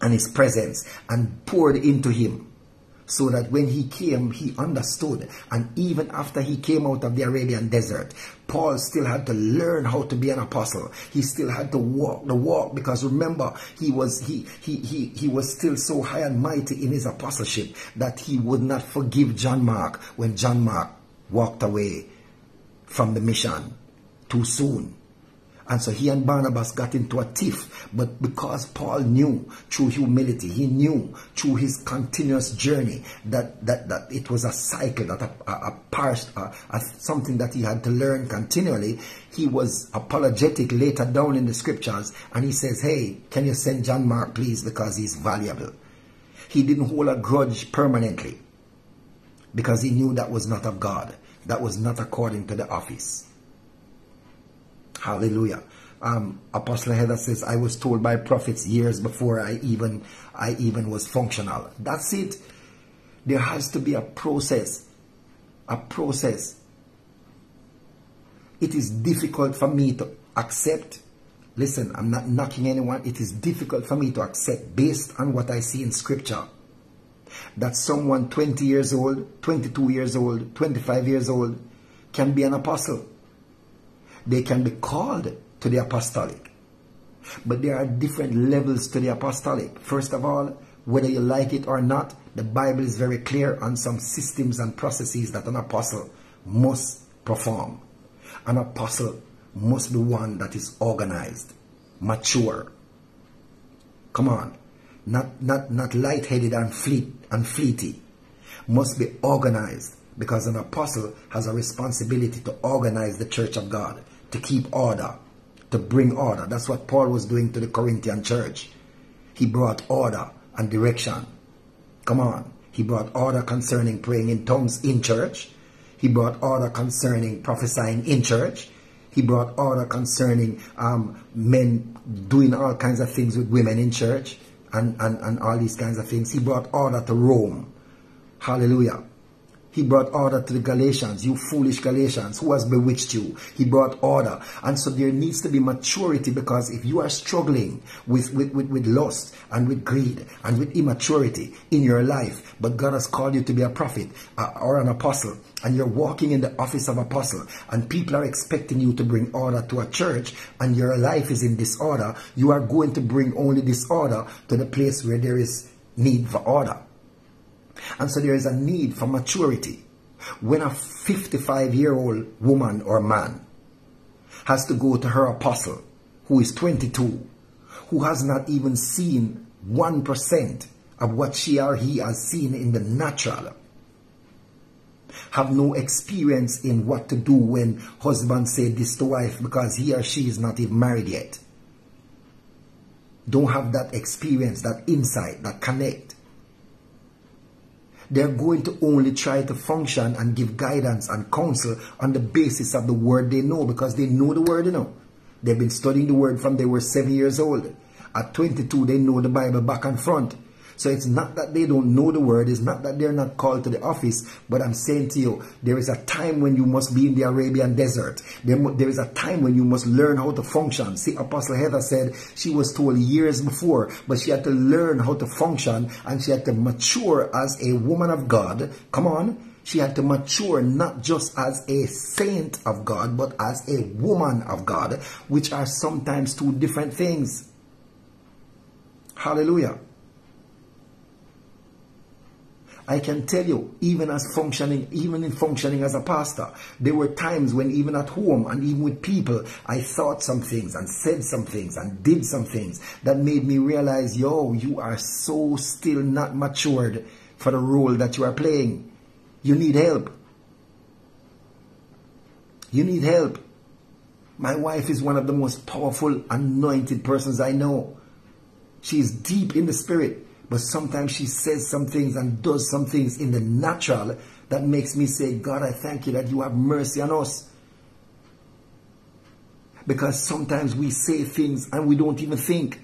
and his presence and poured into him so that when he came, he understood. And even after he came out of the Arabian desert, Paul still had to learn how to be an apostle. He still had to walk the walk because remember, he was he he he, he was still so high and mighty in his apostleship that he would not forgive John Mark when John Mark walked away from the mission too soon. And so he and Barnabas got into a tiff. But because Paul knew through humility, he knew through his continuous journey that, that, that it was a cycle, that a, a, a a, a, something that he had to learn continually. He was apologetic later down in the scriptures and he says, Hey, can you send John Mark, please, because he's valuable. He didn't hold a grudge permanently because he knew that was not of God. That was not according to the office. Hallelujah. Um, Apostle Heather says, I was told by prophets years before I even I even was functional. That's it. There has to be a process. A process. It is difficult for me to accept. Listen, I'm not knocking anyone. It is difficult for me to accept based on what I see in scripture. That someone 20 years old, 22 years old, 25 years old can be an apostle they can be called to the apostolic. But there are different levels to the apostolic. First of all, whether you like it or not, the Bible is very clear on some systems and processes that an apostle must perform. An apostle must be one that is organized, mature. Come on. Not, not, not light-headed and fleet and fleety. Must be organized because an apostle has a responsibility to organize the church of God to keep order, to bring order. That's what Paul was doing to the Corinthian church. He brought order and direction. Come on. He brought order concerning praying in tongues in church. He brought order concerning prophesying in church. He brought order concerning um, men doing all kinds of things with women in church and, and, and all these kinds of things. He brought order to Rome. Hallelujah. He brought order to the Galatians, you foolish Galatians, who has bewitched you? He brought order. And so there needs to be maturity because if you are struggling with, with, with, with lust and with greed and with immaturity in your life, but God has called you to be a prophet uh, or an apostle, and you're walking in the office of apostle, and people are expecting you to bring order to a church, and your life is in disorder, you are going to bring only disorder to the place where there is need for order. And so there is a need for maturity. When a 55 year old woman or man has to go to her apostle who is 22, who has not even seen 1% of what she or he has seen in the natural, have no experience in what to do when husband say this to wife because he or she is not even married yet. Don't have that experience, that insight, that connect they're going to only try to function and give guidance and counsel on the basis of the word they know because they know the word, you know. They've been studying the word from they were seven years old. At 22, they know the Bible back and front. So it's not that they don't know the word, it's not that they're not called to the office, but I'm saying to you, there is a time when you must be in the Arabian desert. There, there is a time when you must learn how to function. See, Apostle Heather said she was told years before, but she had to learn how to function and she had to mature as a woman of God. Come on She had to mature not just as a saint of God, but as a woman of God, which are sometimes two different things. Hallelujah. I can tell you, even as functioning, even in functioning as a pastor, there were times when even at home and even with people, I thought some things and said some things and did some things that made me realize, yo, you are so still not matured for the role that you are playing. You need help. You need help. My wife is one of the most powerful, anointed persons I know. She is deep in the spirit, but sometimes she says some things and does some things in the natural that makes me say, God, I thank you that you have mercy on us. Because sometimes we say things and we don't even think.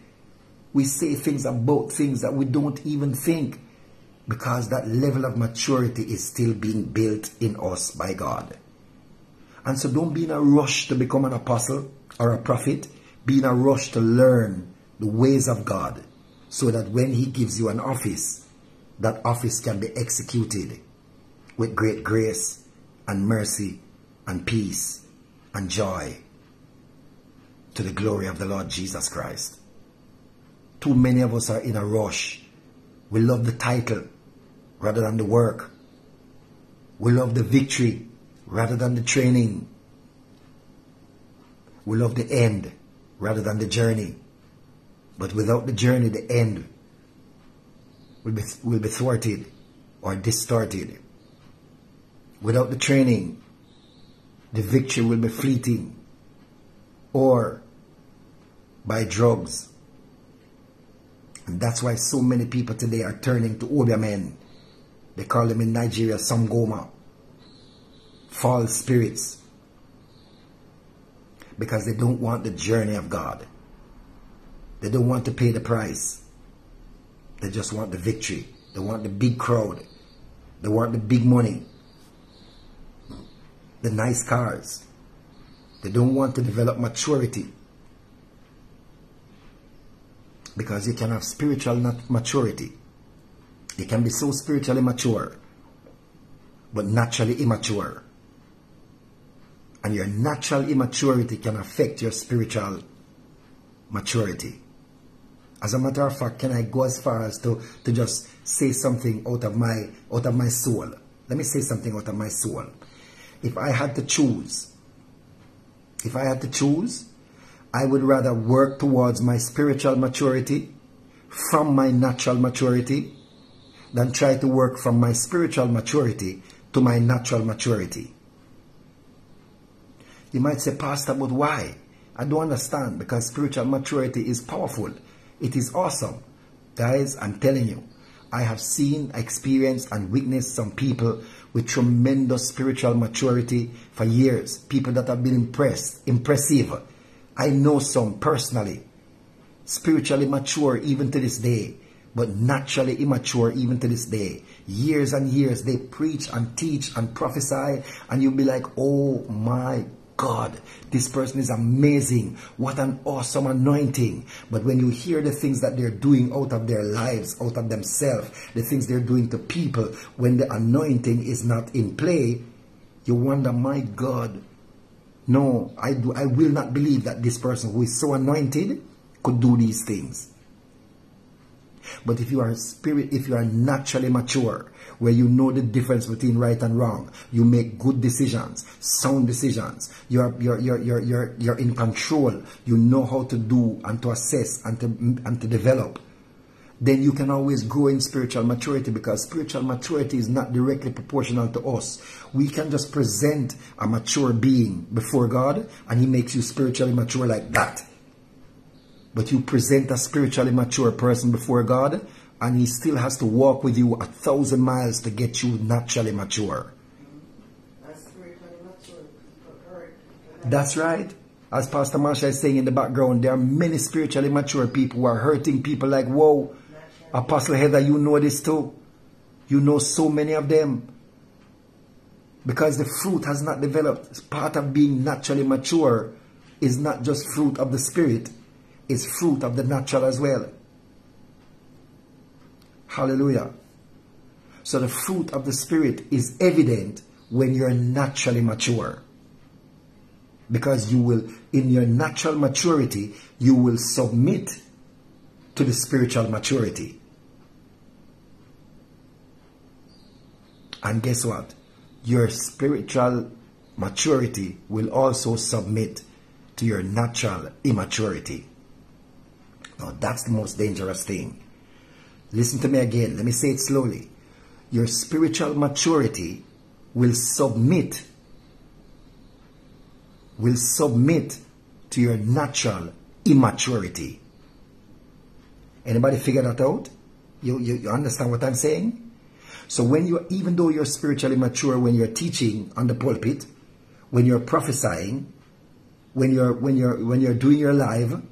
We say things about things that we don't even think because that level of maturity is still being built in us by God. And so don't be in a rush to become an apostle or a prophet. Be in a rush to learn the ways of God so that when He gives you an office, that office can be executed with great grace and mercy and peace and joy to the glory of the Lord Jesus Christ. Too many of us are in a rush. We love the title rather than the work. We love the victory rather than the training. We love the end rather than the journey. But without the journey, the end will be, will be thwarted or distorted. Without the training, the victory will be fleeting or by drugs. And that's why so many people today are turning to Obeah men they call them in Nigeria Sangoma. False spirits. Because they don't want the journey of God. They don't want to pay the price. They just want the victory. They want the big crowd. They want the big money. The nice cars. They don't want to develop maturity. Because you can have spiritual maturity you can be so spiritually mature, but naturally immature. And your natural immaturity can affect your spiritual maturity. As a matter of fact, can I go as far as to, to just say something out of my out of my soul? Let me say something out of my soul. If I had to choose, if I had to choose, I would rather work towards my spiritual maturity from my natural maturity than try to work from my spiritual maturity to my natural maturity. You might say, Pastor, but why? I don't understand because spiritual maturity is powerful. It is awesome. Guys, I'm telling you, I have seen, experienced, and witnessed some people with tremendous spiritual maturity for years. People that have been impressed, impressive. I know some personally, spiritually mature even to this day but naturally immature even to this day. Years and years they preach and teach and prophesy, and you'll be like, oh my God, this person is amazing. What an awesome anointing. But when you hear the things that they're doing out of their lives, out of themselves, the things they're doing to people, when the anointing is not in play, you wonder, my God, no, I, do, I will not believe that this person who is so anointed could do these things. But if you are spirit, if you are naturally mature, where you know the difference between right and wrong, you make good decisions, sound decisions, you're, you're, you're, you're, you're, you're in control, you know how to do and to assess and to, and to develop, then you can always grow in spiritual maturity because spiritual maturity is not directly proportional to us. We can just present a mature being before God and He makes you spiritually mature like that. But you present a spiritually mature person before God, and He still has to walk with you a thousand miles to get you naturally mature. That's right. As Pastor Marsha is saying in the background, there are many spiritually mature people who are hurting people like, whoa, Apostle Heather, you know this too. You know so many of them. Because the fruit has not developed. Part of being naturally mature is not just fruit of the Spirit, is fruit of the natural as well. Hallelujah. So the fruit of the Spirit is evident when you're naturally mature. Because you will, in your natural maturity, you will submit to the spiritual maturity. And guess what? Your spiritual maturity will also submit to your natural immaturity. Now, that's the most dangerous thing. Listen to me again. Let me say it slowly. Your spiritual maturity will submit will submit to your natural immaturity. Anybody figure that out? You, you, you understand what I'm saying? So when you even though you're spiritually mature when you're teaching on the pulpit, when you're prophesying, when you're when you're when you're doing your live,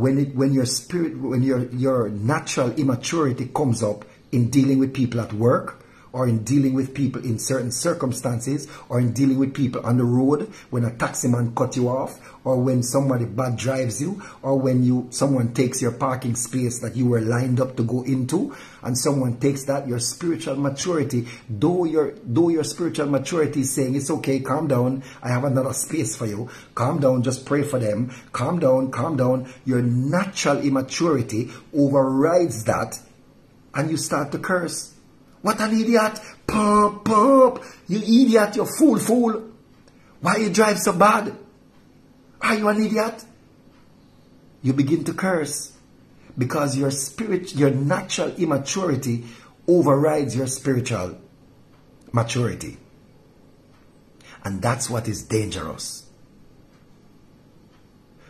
when it when your spirit when your your natural immaturity comes up in dealing with people at work or in dealing with people in certain circumstances or in dealing with people on the road when a taxi man cut you off or when somebody bad drives you or when you someone takes your parking space that you were lined up to go into and someone takes that your spiritual maturity though your though your spiritual maturity is saying it's okay calm down i have another space for you. Calm down just pray for them. Calm down calm down. Your natural immaturity overrides that and you start to curse what an idiot. Pump, pump. You idiot, you fool, fool. Why you drive so bad? Are you an idiot? You begin to curse because your spirit, your natural immaturity overrides your spiritual maturity. And that's what is dangerous.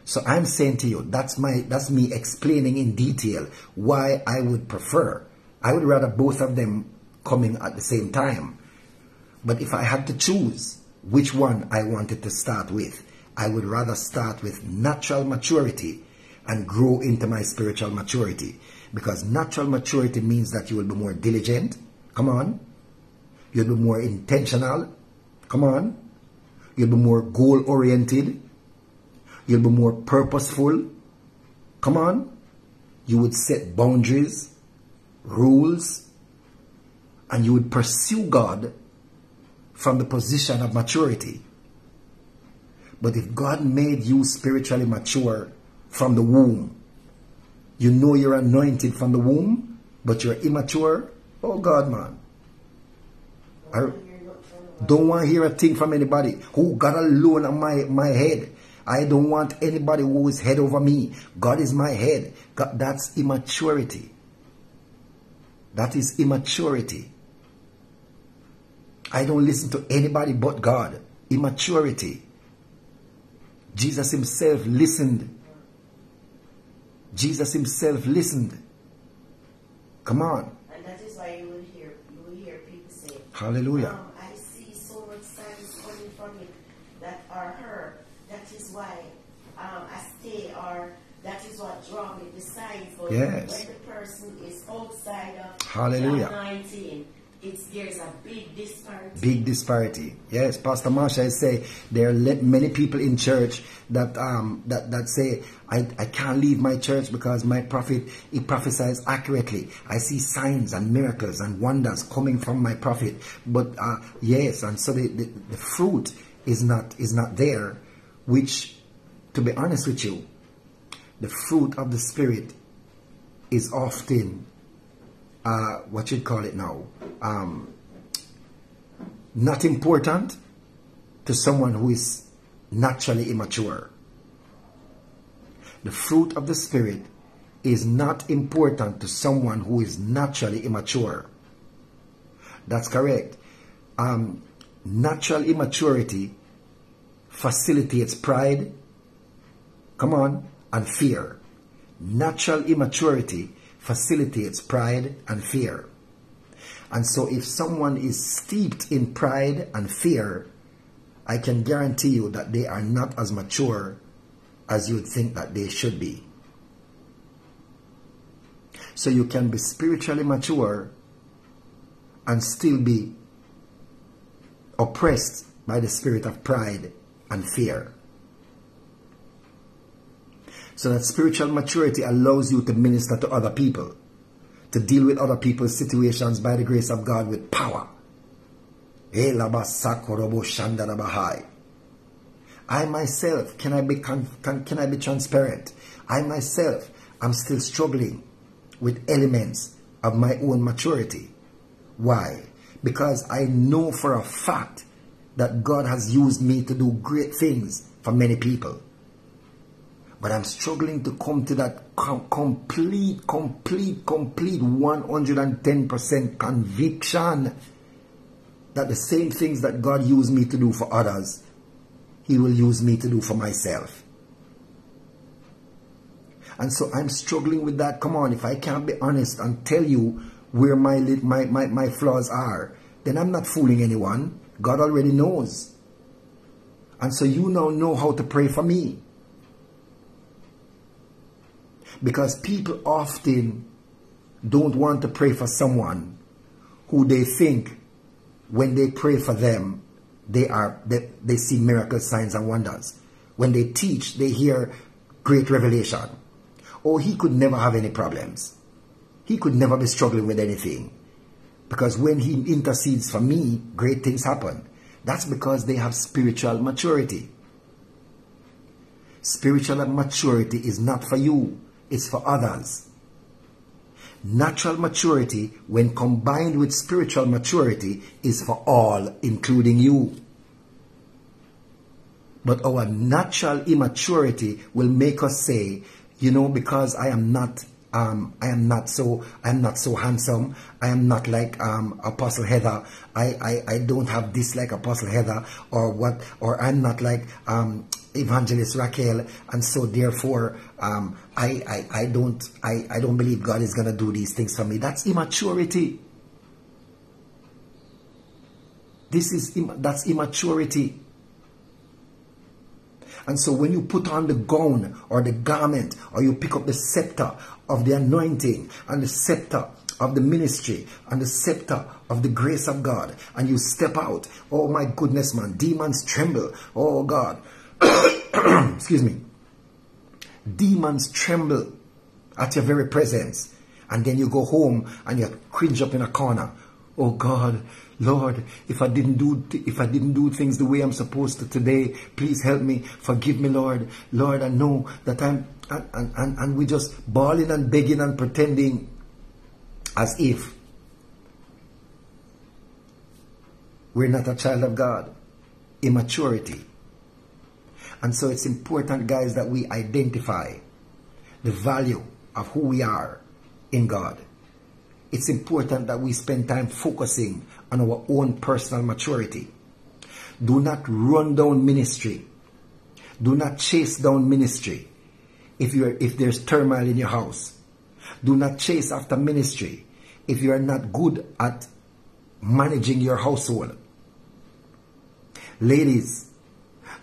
So I'm saying to you, that's my that's me explaining in detail why I would prefer. I would rather both of them coming at the same time. But if I had to choose which one I wanted to start with, I would rather start with natural maturity and grow into my spiritual maturity. Because natural maturity means that you will be more diligent. Come on. You'll be more intentional. Come on. You'll be more goal oriented. You'll be more purposeful. Come on. You would set boundaries, rules, and you would pursue God from the position of maturity. But if God made you spiritually mature from the womb, you know you're anointed from the womb, but you're immature, oh God, man. I don't want to hear a thing from anybody who got a loan on my, my head. I don't want anybody who is head over me. God is my head. God, that's immaturity. That is immaturity. I don't listen to anybody but God. Immaturity. Jesus himself listened. Jesus himself listened. Come on. And that is why you will hear you will hear people say, Hallelujah. um, I see so much signs coming from it that are her. That is why um, I stay or that is what draw me the signs. But Yes. when the person is outside of Hallelujah. John 19, it's there's a big disparity. Big disparity. Yes, Pastor Marsha say there are many people in church that um that, that say I, I can't leave my church because my prophet he prophesies accurately. I see signs and miracles and wonders coming from my prophet. But uh, yes, and so the, the, the fruit is not is not there, which to be honest with you, the fruit of the spirit is often uh, what you'd call it now, um, not important to someone who is naturally immature. The fruit of the Spirit is not important to someone who is naturally immature. That's correct. Um, natural immaturity facilitates pride, come on, and fear. Natural immaturity facilitates pride and fear. And so, if someone is steeped in pride and fear, I can guarantee you that they are not as mature as you would think that they should be. So, you can be spiritually mature and still be oppressed by the spirit of pride and fear. So that spiritual maturity allows you to minister to other people, to deal with other people's situations by the grace of God with power. Eh, I myself, can I be can, can I be transparent? I myself am still struggling with elements of my own maturity. Why? Because I know for a fact that God has used me to do great things for many people. But I'm struggling to come to that com complete, complete, complete 110% conviction that the same things that God used me to do for others, He will use me to do for myself. And so I'm struggling with that. Come on, if I can't be honest and tell you where my, my, my, my flaws are, then I'm not fooling anyone. God already knows. And so you now know how to pray for me. Because people often don't want to pray for someone who they think when they pray for them, they are they, they see miracle signs and wonders. When they teach, they hear great revelation. Oh, he could never have any problems. He could never be struggling with anything. Because when he intercedes for me, great things happen. That's because they have spiritual maturity. Spiritual maturity is not for you, it's for others. Natural maturity, when combined with spiritual maturity, is for all, including you. But our natural immaturity will make us say, you know, because I am not um, I am not so I'm not so handsome. I am not like um, Apostle Heather. I, I, I don't have this like Apostle Heather or what or I'm not like um, Evangelist Raquel and so therefore um, I, I, I don't I, I don't believe God is gonna do these things for me. That's immaturity. This is that's immaturity. And so when you put on the gown or the garment or you pick up the scepter of the anointing and the scepter of the ministry and the scepter of the grace of God and you step out, oh my goodness, man, demons tremble. Oh God, excuse me, demons tremble at your very presence. And then you go home and you cringe up in a corner. Oh God, Lord, if I didn't do if I didn't do things the way I'm supposed to today, please help me. Forgive me, Lord. Lord, I know that I'm and, and, and we just bawling and begging and pretending as if we're not a child of God. Immaturity. And so it's important, guys, that we identify the value of who we are in God. It's important that we spend time focusing on our own personal maturity. Do not run down ministry. Do not chase down ministry if you are, if there's turmoil in your house. Do not chase after ministry if you are not good at managing your household. Ladies,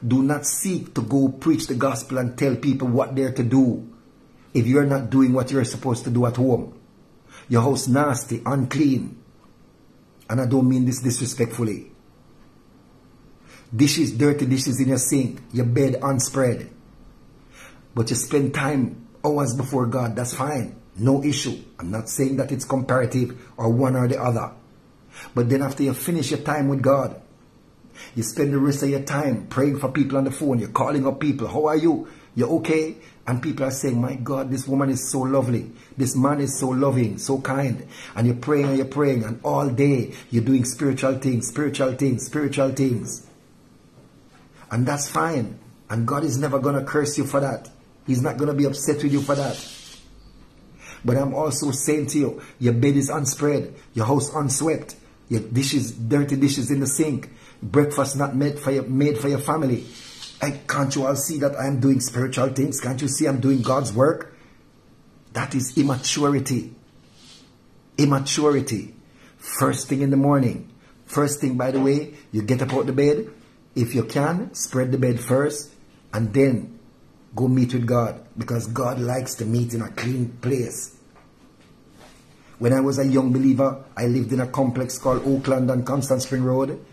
do not seek to go preach the gospel and tell people what they're to do if you're not doing what you're supposed to do at home. Your house nasty, unclean. And I don't mean this disrespectfully. Dishes, dirty dishes in your sink, your bed unspread. But you spend time hours before God, that's fine. No issue. I'm not saying that it's comparative or one or the other. But then after you finish your time with God, you spend the rest of your time praying for people on the phone. You're calling up people. How are you? You're okay? And people are saying, my God, this woman is so lovely. This man is so loving, so kind. And you're praying and you're praying and all day you're doing spiritual things, spiritual things, spiritual things. And that's fine. And God is never going to curse you for that. He's not going to be upset with you for that. But I'm also saying to you, your bed is unspread, your house unswept, your dishes, dirty dishes in the sink, breakfast not made for your, made for your family. And can't you all see that I'm doing spiritual things? Can't you see I'm doing God's work? That is immaturity. Immaturity. First thing in the morning. First thing, by the way, you get up out the bed. If you can, spread the bed first and then go meet with God because God likes to meet in a clean place. When I was a young believer, I lived in a complex called Oakland on Constant Spring Road,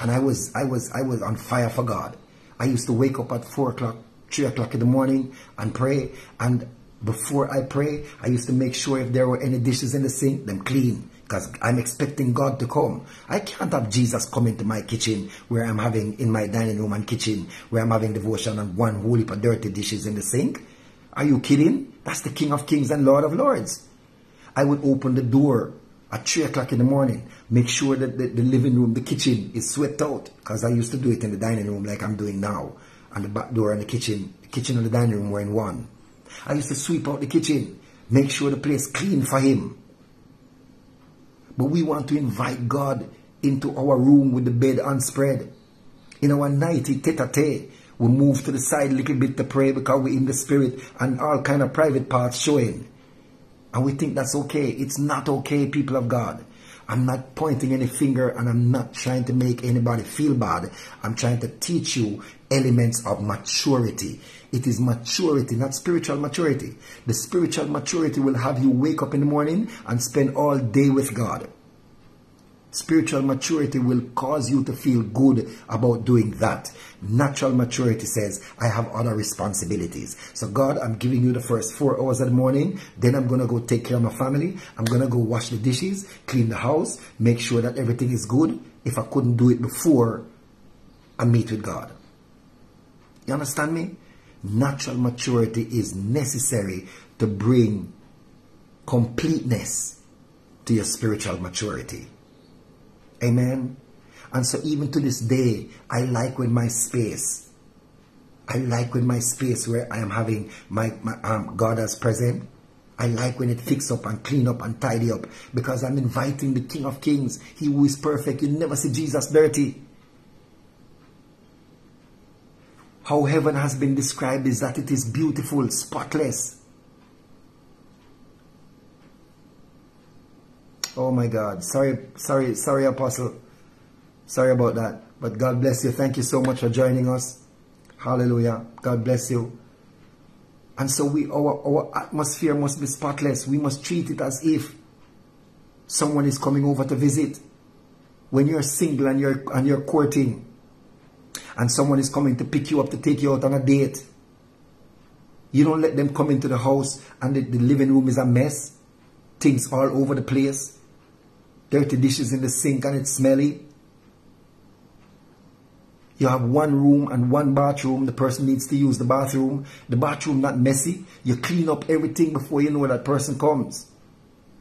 and I was I was I was on fire for God. I used to wake up at 4 o'clock, 3 o'clock in the morning and pray. And Before I pray, I used to make sure if there were any dishes in the sink, them clean. Because I'm expecting God to come. I can't have Jesus come into my kitchen where I'm having, in my dining room and kitchen, where I'm having devotion and one whole heap of dirty dishes in the sink. Are you kidding? That's the King of Kings and Lord of Lords. I would open the door at 3 o'clock in the morning, make sure that the, the living room, the kitchen is swept out. Because I used to do it in the dining room like I'm doing now. And the back door and the kitchen, the kitchen and the dining room were in one. I used to sweep out the kitchen, make sure the place clean for him. But we want to invite God into our room with the bed unspread. In our nighty tete-a-tete, we move to the side a little bit to pray because we're in the spirit and all kind of private parts showing. And we think that's okay. It's not okay, people of God. I'm not pointing any finger and I'm not trying to make anybody feel bad. I'm trying to teach you elements of maturity. It is maturity, not spiritual maturity. The spiritual maturity will have you wake up in the morning and spend all day with God. Spiritual maturity will cause you to feel good about doing that. Natural maturity says, I have other responsibilities. So God, I'm giving you the first four hours of the morning. Then I'm going to go take care of my family. I'm going to go wash the dishes, clean the house, make sure that everything is good. If I couldn't do it before I meet with God. You understand me? Natural maturity is necessary to bring completeness to your spiritual maturity. Amen. And so even to this day, I like when my space, I like when my space where I am having my, my um, God as present. I like when it fix up and clean up and tidy up because I'm inviting the King of Kings, He who is perfect. You never see Jesus dirty. How heaven has been described is that it is beautiful, spotless. Oh my God. Sorry, sorry, sorry, Apostle. Sorry about that. But God bless you. Thank you so much for joining us. Hallelujah. God bless you. And so we our, our atmosphere must be spotless. We must treat it as if someone is coming over to visit. When you're single and you're and you're courting and someone is coming to pick you up to take you out on a date. You don't let them come into the house and the, the living room is a mess. Things all over the place dirty dishes in the sink and it's smelly. You have one room and one bathroom. The person needs to use the bathroom. The bathroom not messy. You clean up everything before you know that person comes.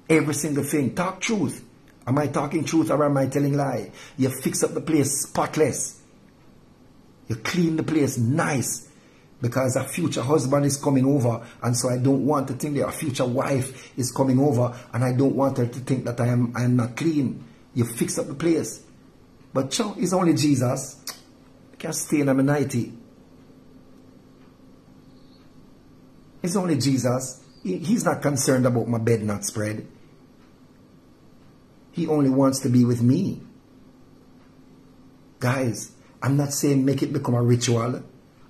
Every single thing. Talk truth. Am I talking truth or am I telling lie? You fix up the place spotless. You clean the place nice because a future husband is coming over and so I don't want to think that a future wife is coming over and I don't want her to think that I am I am not clean. You fix up the place. But chow, it's only Jesus. Can't stay in a 90. It's only Jesus. He, he's not concerned about my bed not spread. He only wants to be with me. Guys, I'm not saying make it become a ritual.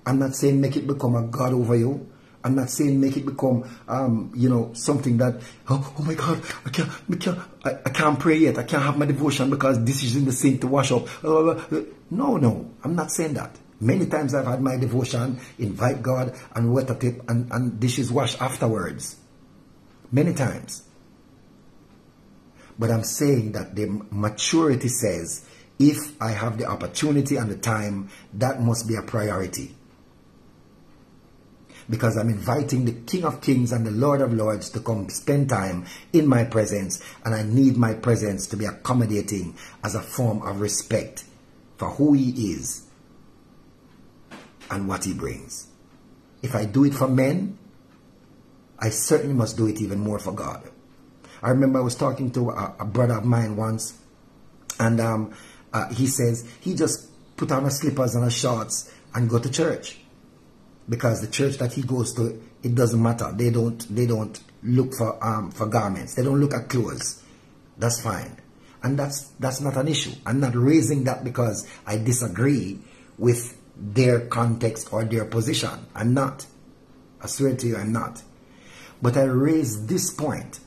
I'm not saying make it become a God over you. I'm not saying make it become, um, you know, something that, oh, oh my God, I can't, I can't, I, I, can't pray yet. I can't have my devotion because this is in the sink to wash up. Uh, uh, uh, no, no, I'm not saying that. Many times I've had my devotion, invite God and wet a tip and, and dishes wash afterwards. Many times. But I'm saying that the maturity says, if I have the opportunity and the time, that must be a priority because I'm inviting the King of Kings and the Lord of Lords to come spend time in my presence and I need my presence to be accommodating as a form of respect for who he is and what he brings. If I do it for men, I certainly must do it even more for God. I remember I was talking to a, a brother of mine once and um, uh, he says he just put on his slippers and his shorts and go to church because the church that he goes to, it doesn't matter. They don't they don't look for um for garments. They don't look at clothes. That's fine. And that's that's not an issue. I'm not raising that because I disagree with their context or their position. I'm not. I swear to you, I'm not. But I raise this point.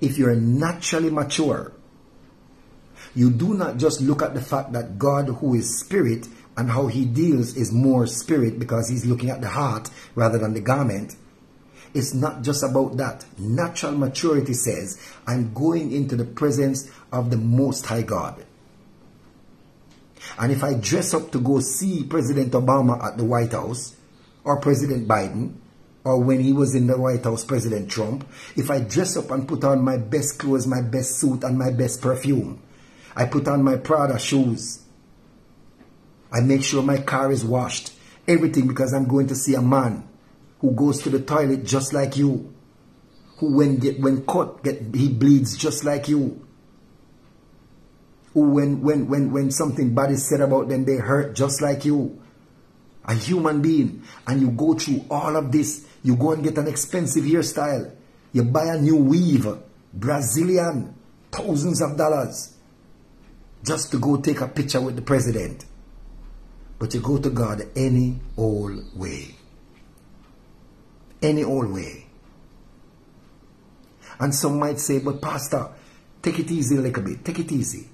If you're naturally mature, you do not just look at the fact that God, who is spirit, and how he deals is more spirit because he's looking at the heart rather than the garment. It's not just about that. Natural maturity says, I'm going into the presence of the Most High God. And if I dress up to go see President Obama at the White House, or President Biden, or when he was in the White House, President Trump, if I dress up and put on my best clothes, my best suit, and my best perfume, I put on my Prada shoes, I make sure my car is washed, everything because I'm going to see a man who goes to the toilet just like you, who when get when caught get he bleeds just like you, who when when when when something bad is said about them they hurt just like you, a human being, and you go through all of this. You go and get an expensive hairstyle. You buy a new weave, Brazilian, thousands of dollars, just to go take a picture with the president. But you go to God any old way. Any old way. And some might say, but Pastor, take it easy a little bit. Take it easy.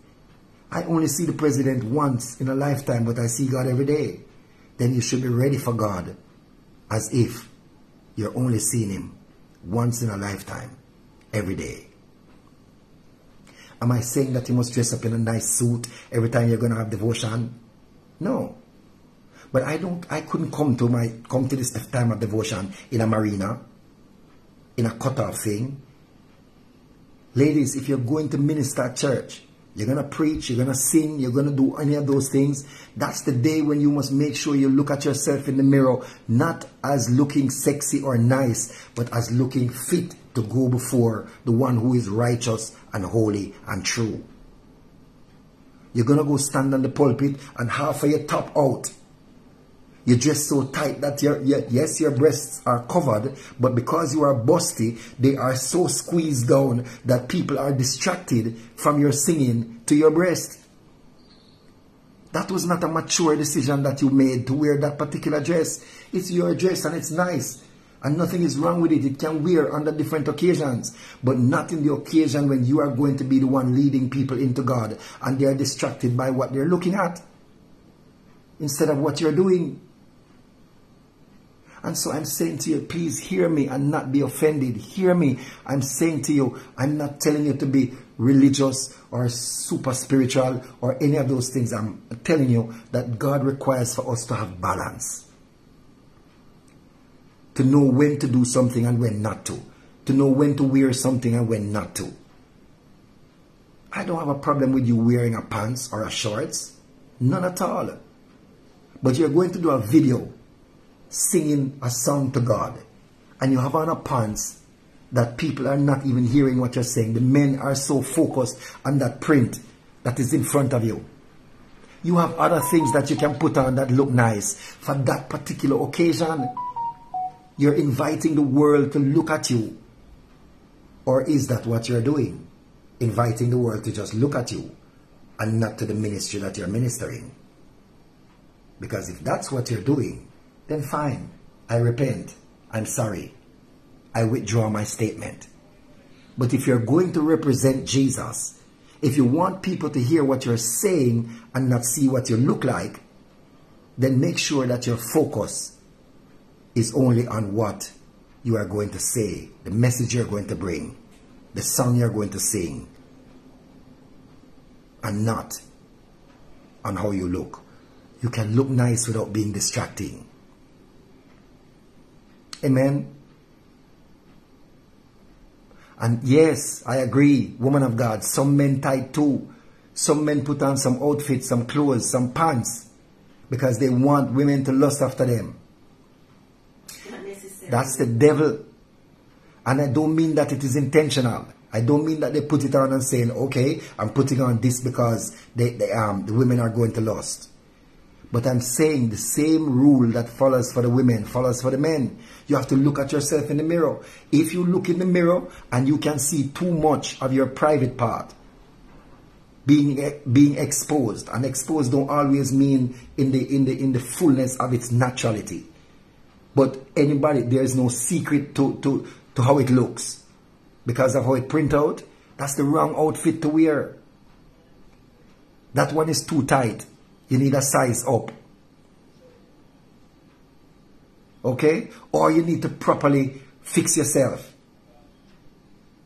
I only see the president once in a lifetime, but I see God every day. Then you should be ready for God as if you're only seeing him once in a lifetime, every day. Am I saying that you must dress up in a nice suit every time you're going to have devotion? No. But I don't, I couldn't come to my, come to this time of devotion in a marina, in a cut-off thing. Ladies, if you're going to minister at church, you're going to preach, you're going to sing, you're going to do any of those things. That's the day when you must make sure you look at yourself in the mirror, not as looking sexy or nice, but as looking fit to go before the one who is righteous and holy and true. You're going to go stand on the pulpit and half of your top out you dress so tight that your, your, yes, your breasts are covered, but because you are busty, they are so squeezed down that people are distracted from your singing to your breast. That was not a mature decision that you made to wear that particular dress. It's your dress and it's nice. And nothing is wrong with it. It can wear under different occasions, but not in the occasion when you are going to be the one leading people into God and they are distracted by what they're looking at instead of what you're doing. And so I'm saying to you, please hear me and not be offended. Hear me. I'm saying to you, I'm not telling you to be religious or super spiritual or any of those things. I'm telling you that God requires for us to have balance. To know when to do something and when not to. To know when to wear something and when not to. I don't have a problem with you wearing a pants or a shorts. None at all. But you're going to do a video singing a song to God and you have on a pants that people are not even hearing what you're saying. The men are so focused on that print that is in front of you. You have other things that you can put on that look nice for that particular occasion. You're inviting the world to look at you. Or is that what you're doing? Inviting the world to just look at you and not to the ministry that you're ministering. Because if that's what you're doing, then fine. I repent. I'm sorry. I withdraw my statement. But if you're going to represent Jesus, if you want people to hear what you're saying and not see what you look like, then make sure that your focus is only on what you are going to say, the message you're going to bring, the song you're going to sing, and not on how you look. You can look nice without being distracting. Amen. And yes, I agree, woman of God, some men tie too. Some men put on some outfits, some clothes, some pants, because they want women to lust after them. That's the devil. And I don't mean that it is intentional. I don't mean that they put it on and saying, okay, I'm putting on this because they, they, um, the women are going to lust. But I'm saying the same rule that follows for the women follows for the men. You have to look at yourself in the mirror. If you look in the mirror and you can see too much of your private part being eh, being exposed, and exposed don't always mean in the in the in the fullness of its naturality. But anybody, there is no secret to, to, to how it looks. Because of how it print out, that's the wrong outfit to wear. That one is too tight. You need a size up. Okay? Or you need to properly fix yourself.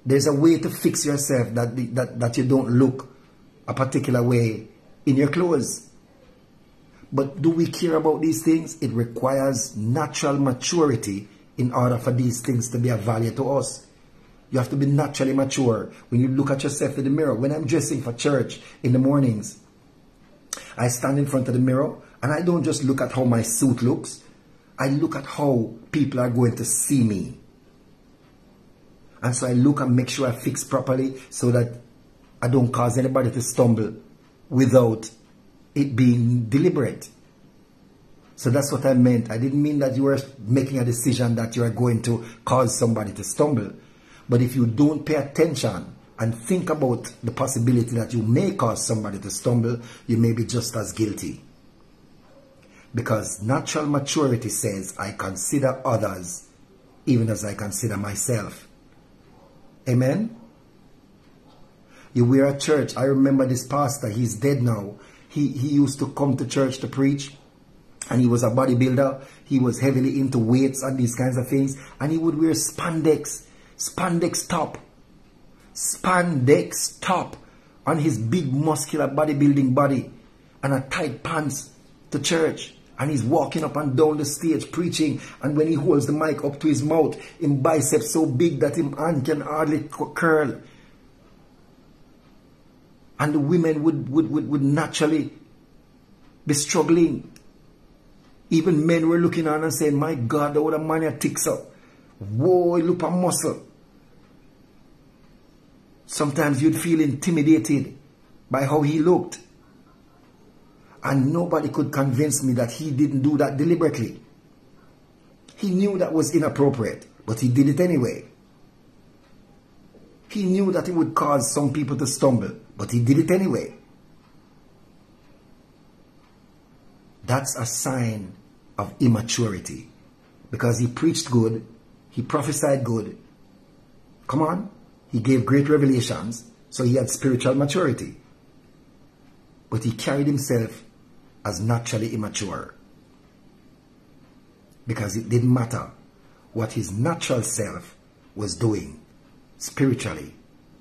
There's a way to fix yourself that, that, that you don't look a particular way in your clothes. But do we care about these things? It requires natural maturity in order for these things to be of value to us. You have to be naturally mature when you look at yourself in the mirror. When I'm dressing for church in the mornings, I stand in front of the mirror and I don't just look at how my suit looks. I look at how people are going to see me. And so I look and make sure I fix properly so that I don't cause anybody to stumble without it being deliberate. So that's what I meant. I didn't mean that you were making a decision that you are going to cause somebody to stumble. But if you don't pay attention and think about the possibility that you may cause somebody to stumble, you may be just as guilty. Because natural maturity says, I consider others even as I consider myself. Amen? You were at church. I remember this pastor, he's dead now. He, he used to come to church to preach and he was a bodybuilder. He was heavily into weights and these kinds of things. And he would wear spandex, spandex top, spandex top on his big muscular bodybuilding body and a tight pants to church. And he's walking up and down the stage preaching. And when he holds the mic up to his mouth, in biceps so big that him hand can hardly curl. And the women would, would, would, would naturally be struggling. Even men were looking on and saying, My God, what a man ticks up. Whoa, look at muscle. Sometimes you'd feel intimidated by how he looked. And nobody could convince me that he didn't do that deliberately. He knew that was inappropriate, but he did it anyway. He knew that it would cause some people to stumble, but he did it anyway. That's a sign of immaturity. Because he preached good, he prophesied good. Come on. He gave great revelations, so he had spiritual maturity. But he carried himself as naturally immature. Because it didn't matter what his natural self was doing spiritually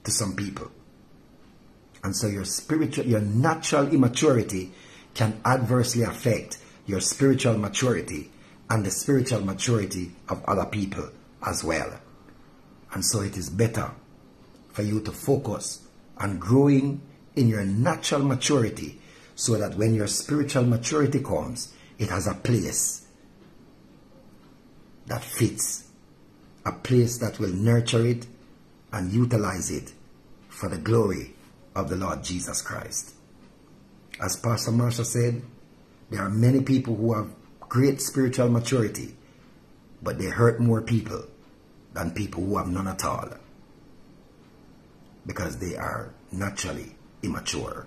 to some people. And so your spiritual, your natural immaturity can adversely affect your spiritual maturity and the spiritual maturity of other people as well. And so it is better for you to focus on growing in your natural maturity so that when your spiritual maturity comes, it has a place that fits, a place that will nurture it and utilize it for the glory of the Lord Jesus Christ. As Pastor Marsha said, there are many people who have great spiritual maturity, but they hurt more people than people who have none at all because they are naturally immature.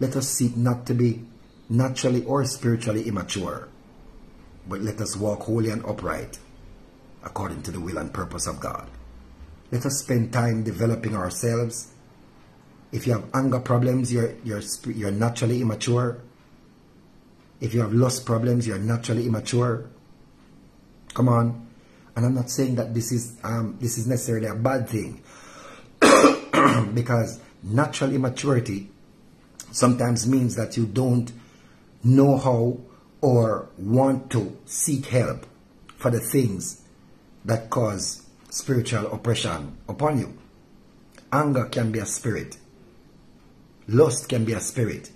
Let us seek not to be naturally or spiritually immature, but let us walk holy and upright according to the will and purpose of God. Let us spend time developing ourselves. If you have anger problems, you're, you're, you're naturally immature. If you have lust problems, you're naturally immature. Come on. And I'm not saying that this is um, this is necessarily a bad thing. because natural immaturity sometimes means that you don't know how or want to seek help for the things that cause spiritual oppression upon you. Anger can be a spirit. Lust can be a spirit.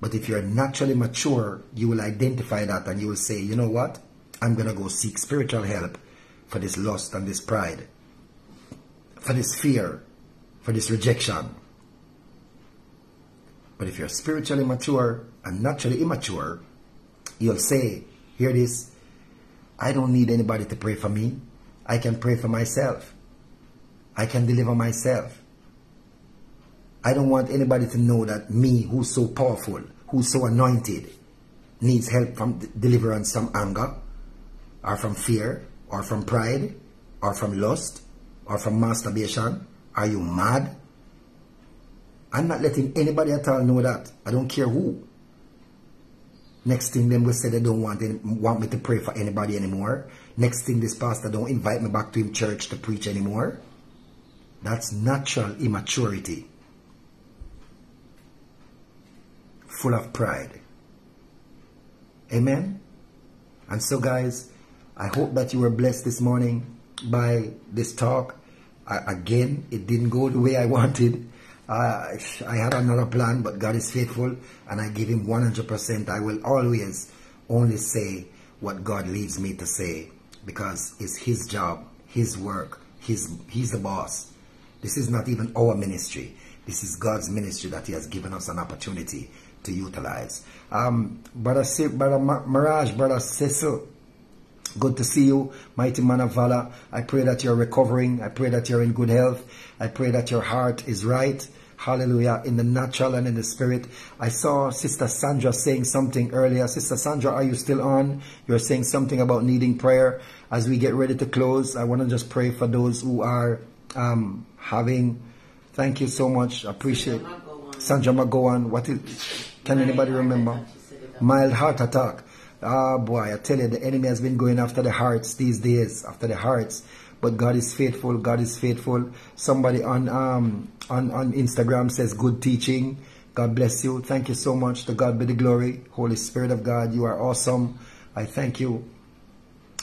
But if you're naturally mature, you will identify that and you will say, you know what? I'm going to go seek spiritual help for this lust and this pride, for this fear, for this rejection. But if you're spiritually mature and naturally immature, you'll say, hear this, I don't need anybody to pray for me. I can pray for myself. I can deliver myself. I don't want anybody to know that me, who's so powerful, who's so anointed, needs help from deliverance from anger, or from fear, or from pride, or from lust, or from masturbation. Are you mad? I'm not letting anybody at all know that. I don't care who. Next thing them will say they don't want, any, want me to pray for anybody anymore. Next thing this pastor don't invite me back to him church to preach anymore. That's natural immaturity. Full of pride. Amen? And so guys, I hope that you were blessed this morning by this talk. Again, it didn't go the way I wanted. Uh, I had another plan, but God is faithful and I give him 100%. I will always only say what God leads me to say because it's his job, his work, his, he's the boss. This is not even our ministry. This is God's ministry that he has given us an opportunity to utilize. Um, brother, brother Mirage, brother Cecil, good to see you, mighty man of valor. I pray that you're recovering. I pray that you're in good health. I pray that your heart is right. Hallelujah. In the natural and in the spirit. I saw Sister Sandra saying something earlier. Sister Sandra, are you still on? You're saying something about needing prayer. As we get ready to close, I want to just pray for those who are um, having. Thank you so much. Appreciate Sandra McGowan. What is? Can anybody remember? Mild heart attack. Ah, oh boy, I tell you, the enemy has been going after the hearts these days, after the hearts. But God is faithful. God is faithful. Somebody on um on, on Instagram says good teaching. God bless you. Thank you so much. To God be the glory. Holy Spirit of God, you are awesome. I thank you.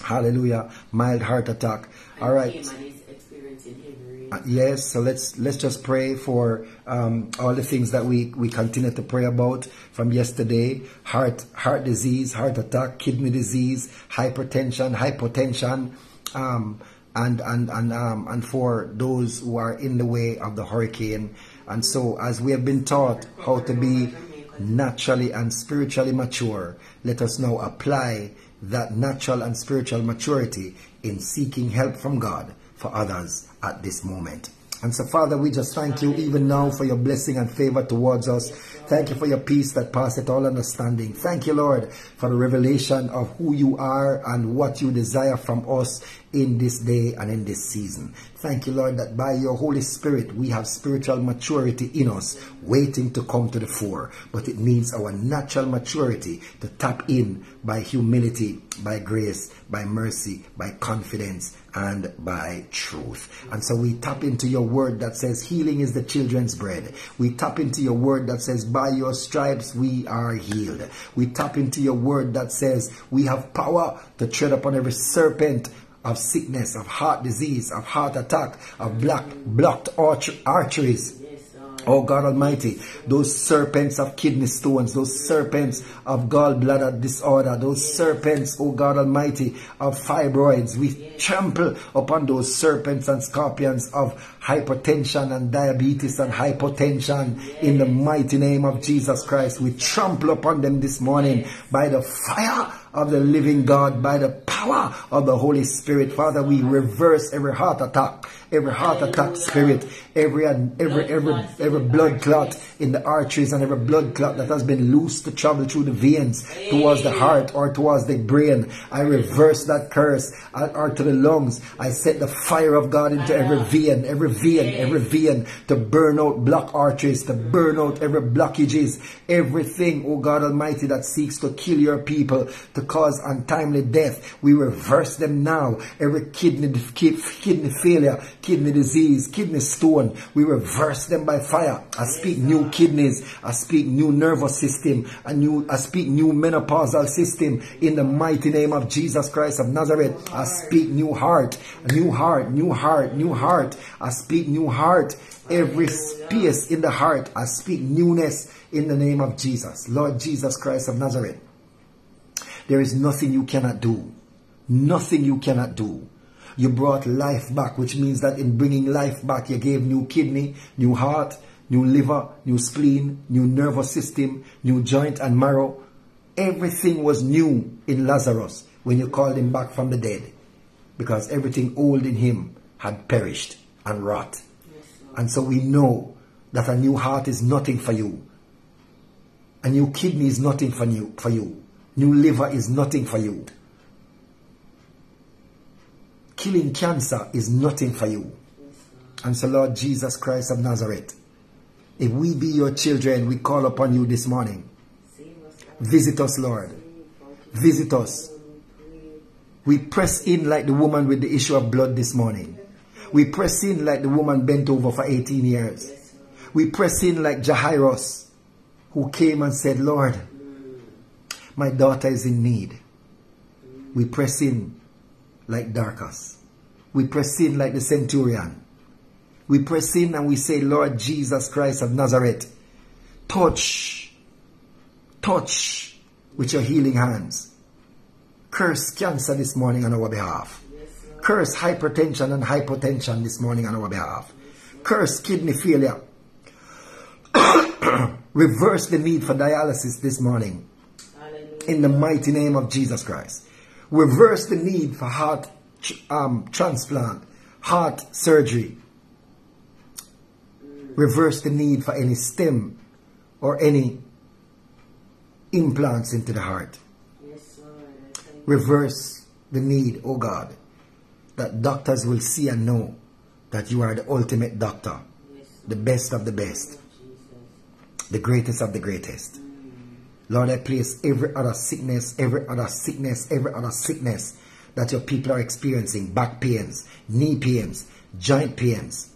Hallelujah. Mild heart attack. All right. Uh, yes, so let's let's just pray for um, all the things that we we continue to pray about from yesterday: heart heart disease, heart attack, kidney disease, hypertension, hypotension. Um, and and and um, and for those who are in the way of the hurricane. And so, as we have been taught how to be naturally and spiritually mature, let us now apply that natural and spiritual maturity in seeking help from God for others at this moment. And so, Father, we just thank you even now for your blessing and favor towards us. Thank you for your peace that passeth all understanding. Thank you, Lord, for the revelation of who you are and what you desire from us in this day and in this season. Thank you, Lord, that by your Holy Spirit we have spiritual maturity in us waiting to come to the fore. But it needs our natural maturity to tap in by humility, by grace, by mercy, by confidence, and by truth. And so we tap into your word that says healing is the children's bread. We tap into your word that says by your stripes we are healed. We tap into your word that says we have power to tread upon every serpent of sickness, of heart disease, of heart attack, of black, blocked arteries. Oh God Almighty, those serpents of kidney stones, those serpents of gallbladder disorder, those serpents, oh God Almighty, of fibroids, we trample upon those serpents and scorpions of hypertension and diabetes and hypotension. In the mighty name of Jesus Christ. We trample upon them this morning by the fire of the living God by the power of the Holy Spirit. Father, we reverse every heart attack, every heart attack spirit, every every every every blood clot in the arteries and every blood clot that has been loose to travel through the veins towards the heart or towards the brain. I reverse that curse uh, or to the lungs. I set the fire of God into every vein, every vein, every vein to burn out block arteries, to burn out every blockages, everything, oh God Almighty, that seeks to kill your people, to cause untimely death. We reverse them now. Every kidney, kidney failure, kidney disease, kidney stone, we reverse them by fire. I speak new kidneys. I speak new nervous system. I, new, I speak new menopausal system in the mighty name of Jesus Christ of Nazareth. I speak new heart, new heart, new heart, new heart. I speak new heart. Every space in the heart, I speak newness in the name of Jesus. Lord Jesus Christ of Nazareth. There is nothing you cannot do. Nothing you cannot do. You brought life back, which means that in bringing life back, you gave new kidney, new heart, new liver, new spleen, new nervous system, new joint and marrow. Everything was new in Lazarus when you called him back from the dead because everything old in him had perished and rot. Yes, and so we know that a new heart is nothing for you. A new kidney is nothing for you. For you. New liver is nothing for you. Killing cancer is nothing for you. And so, Lord Jesus Christ of Nazareth, if we be your children, we call upon you this morning. Visit us, Lord. Visit us. We press in like the woman with the issue of blood this morning. We press in like the woman bent over for 18 years. We press in like Jairus, who came and said, Lord, my daughter is in need. We press in like Dorcas. We press in like the centurion. We press in and we say, Lord Jesus Christ of Nazareth, touch, touch with your healing hands. Curse cancer this morning on our behalf. Curse hypertension and hypotension this morning on our behalf. Curse kidney failure. Reverse the need for dialysis this morning. In the mighty name of Jesus Christ. Reverse the need for heart um, transplant, heart surgery. Reverse the need for any stem or any implants into the heart. Reverse the need, oh God, that doctors will see and know that you are the ultimate doctor, the best of the best, the greatest of the greatest. Lord, I place every other sickness, every other sickness, every other sickness that your people are experiencing back pains, knee pains, joint pains,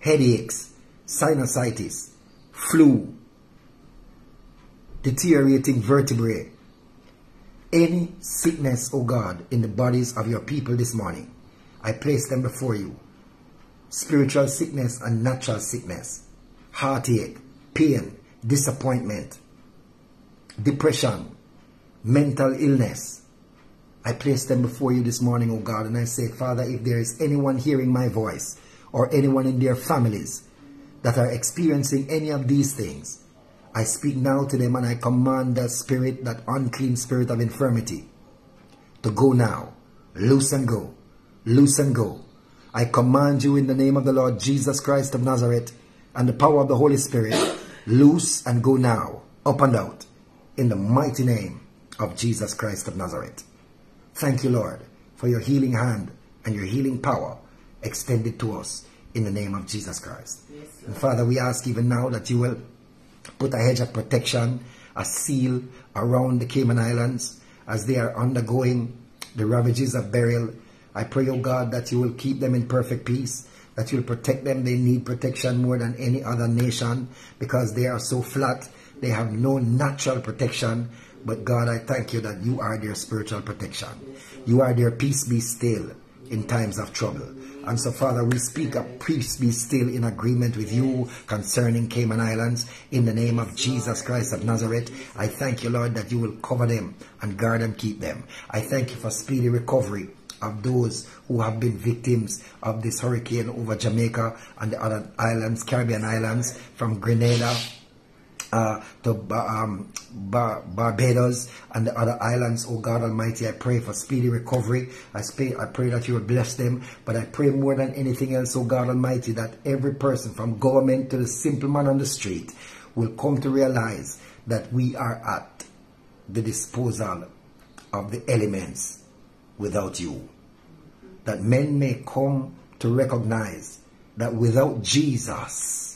headaches, sinusitis, flu, deteriorating vertebrae, any sickness, O oh God, in the bodies of your people this morning, I place them before you. Spiritual sickness and natural sickness, heartache, pain, disappointment, depression, mental illness. I place them before you this morning, O God, and I say, Father, if there is anyone hearing my voice or anyone in their families that are experiencing any of these things, I speak now to them and I command that spirit, that unclean spirit of infirmity, to go now. Loose and go. Loose and go. I command you in the name of the Lord Jesus Christ of Nazareth and the power of the Holy Spirit, loose and go now, up and out, in the mighty name of Jesus Christ of Nazareth. Thank you, Lord, for your healing hand and your healing power extended to us in the name of Jesus Christ. Yes, and Father, we ask even now that you will Put a hedge of protection, a seal around the Cayman Islands as they are undergoing the ravages of Beryl. I pray, O oh God, that you will keep them in perfect peace, that you'll protect them. They need protection more than any other nation because they are so flat. They have no natural protection. But God, I thank you that you are their spiritual protection. You are their peace be still in times of trouble. And so, Father, we speak of peace be still in agreement with you concerning Cayman Islands. In the name of Jesus Christ of Nazareth, I thank you, Lord, that you will cover them and guard and keep them. I thank you for speedy recovery of those who have been victims of this hurricane over Jamaica and the other islands, Caribbean islands, from Grenada uh, to um, Bar Barbados and the other islands. Oh God Almighty, I pray for speedy recovery. I pray, I pray that you will bless them. But I pray more than anything else, oh God Almighty, that every person from government to the simple man on the street will come to realize that we are at the disposal of the elements without you. That men may come to recognize that without Jesus,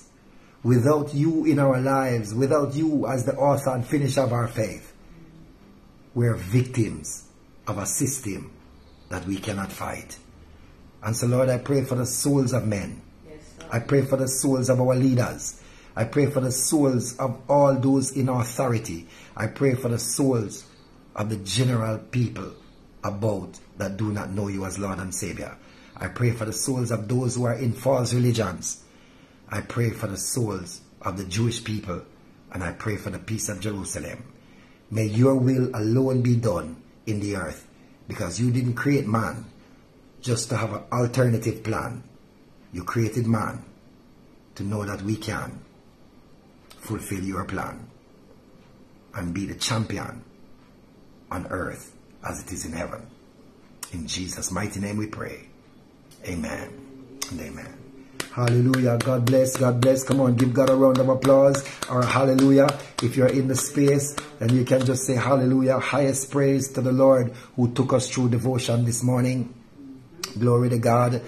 without you in our lives, without you as the author and finisher of our faith, we're victims of a system that we cannot fight. And so, Lord, I pray for the souls of men. Yes, I pray for the souls of our leaders. I pray for the souls of all those in authority. I pray for the souls of the general people about that do not know you as Lord and Savior. I pray for the souls of those who are in false religions. I pray for the souls of the Jewish people and I pray for the peace of Jerusalem. May your will alone be done in the earth because you didn't create man just to have an alternative plan. You created man to know that we can fulfill your plan and be the champion on earth as it is in heaven. In Jesus' mighty name we pray. Amen and amen. Hallelujah. God bless. God bless. Come on, give God a round of applause or hallelujah. If you're in the space, then you can just say hallelujah. Highest praise to the Lord who took us through devotion this morning. Glory to God.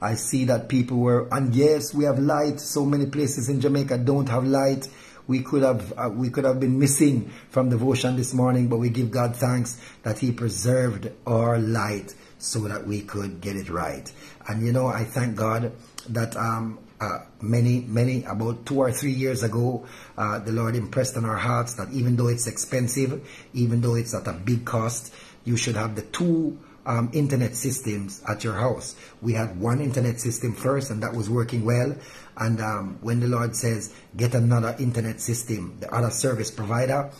I see that people were, and yes, we have light. So many places in Jamaica don't have light. we could have uh, we could have been missing from devotion this morning, but we give God thanks that He preserved our light so that we could get it right. And you know, I thank God that um, uh, many, many, about two or three years ago, uh, the Lord impressed on our hearts that even though it's expensive, even though it's at a big cost, you should have the two um, internet systems at your house. We had one internet system first, and that was working well. And um, when the Lord says, get another internet system, the other service provider,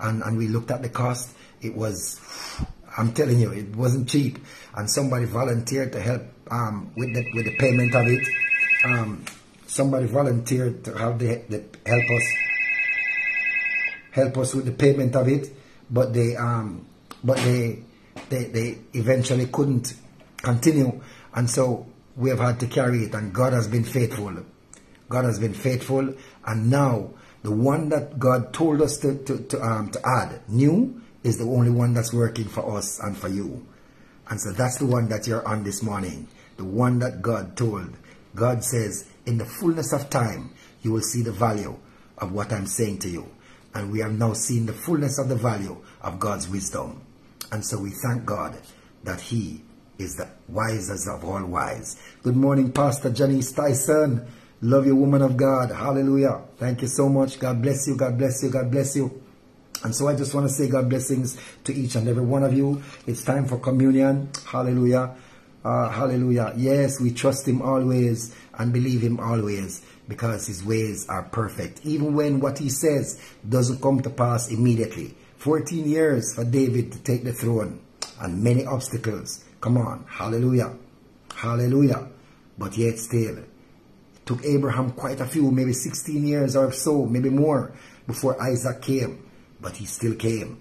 and, and we looked at the cost, it was, I'm telling you, it wasn't cheap. And somebody volunteered to help um, with, the, with the payment of it. Um, somebody volunteered to the help us help us with the payment of it, but they um, but they they, they eventually couldn't continue. And so we have had to carry it. And God has been faithful. God has been faithful. And now the one that God told us to, to, to, um, to add, new, is the only one that's working for us and for you. And so that's the one that you're on this morning. The one that God told. God says, in the fullness of time, you will see the value of what I'm saying to you. And we have now seen the fullness of the value of God's wisdom. And so we thank God that He is the wisest of all wise. Good morning, Pastor Janice Tyson. Love you, woman of God. Hallelujah. Thank you so much. God bless you. God bless you. God bless you. And so I just want to say God blessings to each and every one of you. It's time for communion. Hallelujah. Uh, hallelujah. Yes, we trust Him always and believe Him always because His ways are perfect. Even when what He says doesn't come to pass immediately. 14 years for David to take the throne and many obstacles. Come on. Hallelujah. Hallelujah. But yet still, it took Abraham quite a few, maybe 16 years or so, maybe more, before Isaac came. But he still came.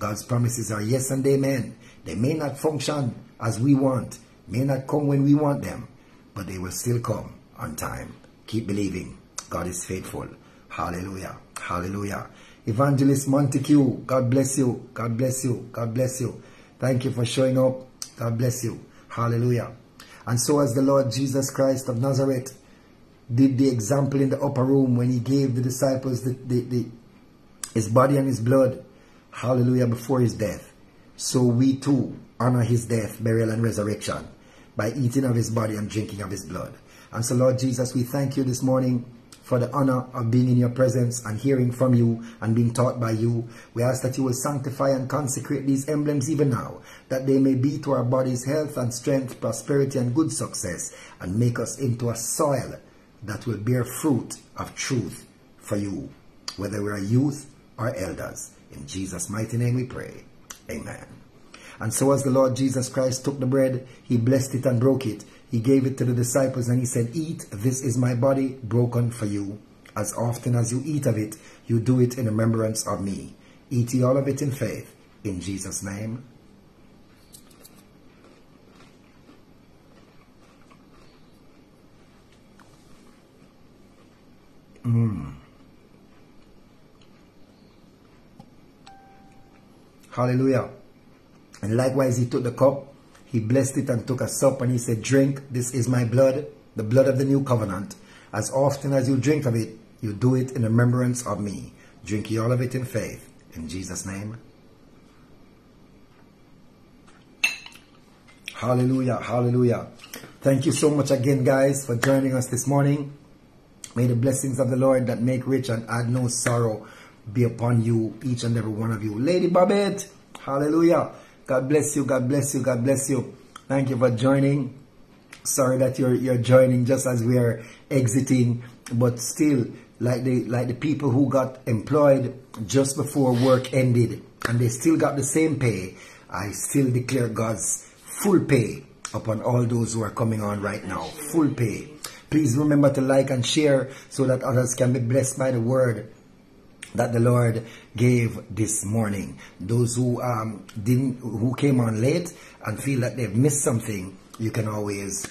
God's promises are yes and amen. They may not function as we want, may not come when we want them, but they will still come on time. Keep believing. God is faithful. Hallelujah. Hallelujah. Evangelist Montague, God bless you. God bless you. God bless you. Thank you for showing up. God bless you. Hallelujah. And so as the Lord Jesus Christ of Nazareth did the example in the upper room when he gave the disciples the, the, the, his body and his blood, hallelujah, before his death. So we too honor his death, burial, and resurrection by eating of his body and drinking of his blood. And so, Lord Jesus, we thank you this morning for the honor of being in your presence and hearing from you and being taught by you. We ask that you will sanctify and consecrate these emblems even now, that they may be to our bodies health and strength, prosperity and good success, and make us into a soil that will bear fruit of truth for you, whether we are youth or elders. In Jesus' mighty name we pray. Amen. And so as the Lord Jesus Christ took the bread, he blessed it and broke it he gave it to the disciples and he said, Eat, this is my body broken for you. As often as you eat of it, you do it in remembrance of me. Eat ye all of it in faith. In Jesus' name. Mm. Hallelujah. And likewise, he took the cup he blessed it and took a sup and he said, Drink, this is my blood, the blood of the new covenant. As often as you drink of it, you do it in remembrance of me. Drink ye all of it in faith. In Jesus' name. Hallelujah, hallelujah. Thank you so much again, guys, for joining us this morning. May the blessings of the Lord that make rich and add no sorrow be upon you, each and every one of you. Lady Babette, hallelujah. God bless you. God bless you. God bless you. Thank you for joining. Sorry that you're you're joining just as we are exiting, but still, like the like the people who got employed just before work ended, and they still got the same pay. I still declare God's full pay upon all those who are coming on right now. Full pay. Please remember to like and share so that others can be blessed by the word that the Lord gave this morning. Those who um, didn't, who came on late and feel that they've missed something, you can always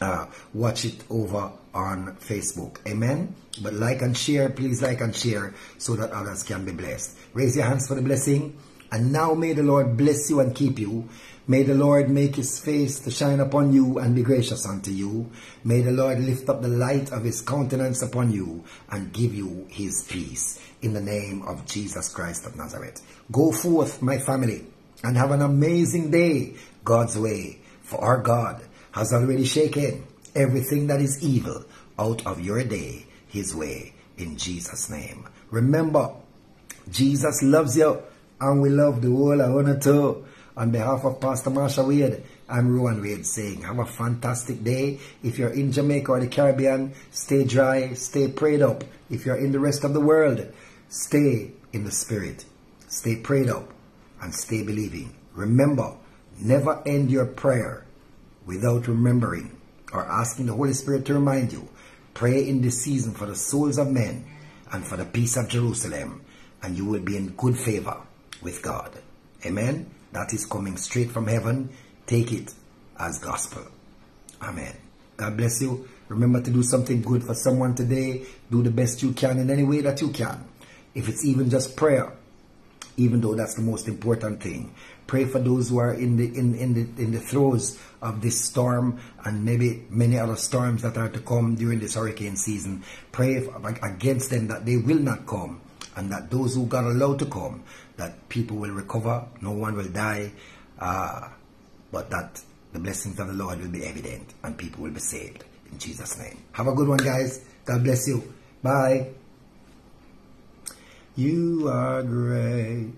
uh, watch it over on Facebook. Amen. But like and share, please like and share so that others can be blessed. Raise your hands for the blessing. And now may the Lord bless you and keep you. May the Lord make his face to shine upon you and be gracious unto you. May the Lord lift up the light of his countenance upon you and give you his peace. In the name of Jesus Christ of Nazareth. Go forth, my family, and have an amazing day God's way. For our God has already shaken everything that is evil out of your day his way in Jesus' name. Remember, Jesus loves you and we love the whole of honor too. On behalf of Pastor Marsha Wade, I'm Rowan Wade saying have a fantastic day. If you're in Jamaica or the Caribbean, stay dry, stay prayed up. If you're in the rest of the world, stay in the spirit, stay prayed up, and stay believing. Remember, never end your prayer without remembering or asking the Holy Spirit to remind you. Pray in this season for the souls of men and for the peace of Jerusalem, and you will be in good favor with God. Amen. That is coming straight from heaven. Take it as gospel. Amen. God bless you. Remember to do something good for someone today. Do the best you can in any way that you can. If it's even just prayer, even though that's the most important thing. Pray for those who are in the in, in the in the throes of this storm and maybe many other storms that are to come during this hurricane season. Pray against them that they will not come and that those who got allowed to come, that people will recover, no one will die, uh, but that the blessings of the Lord will be evident and people will be saved. In Jesus' name. Have a good one, guys. God bless you. Bye. You are great.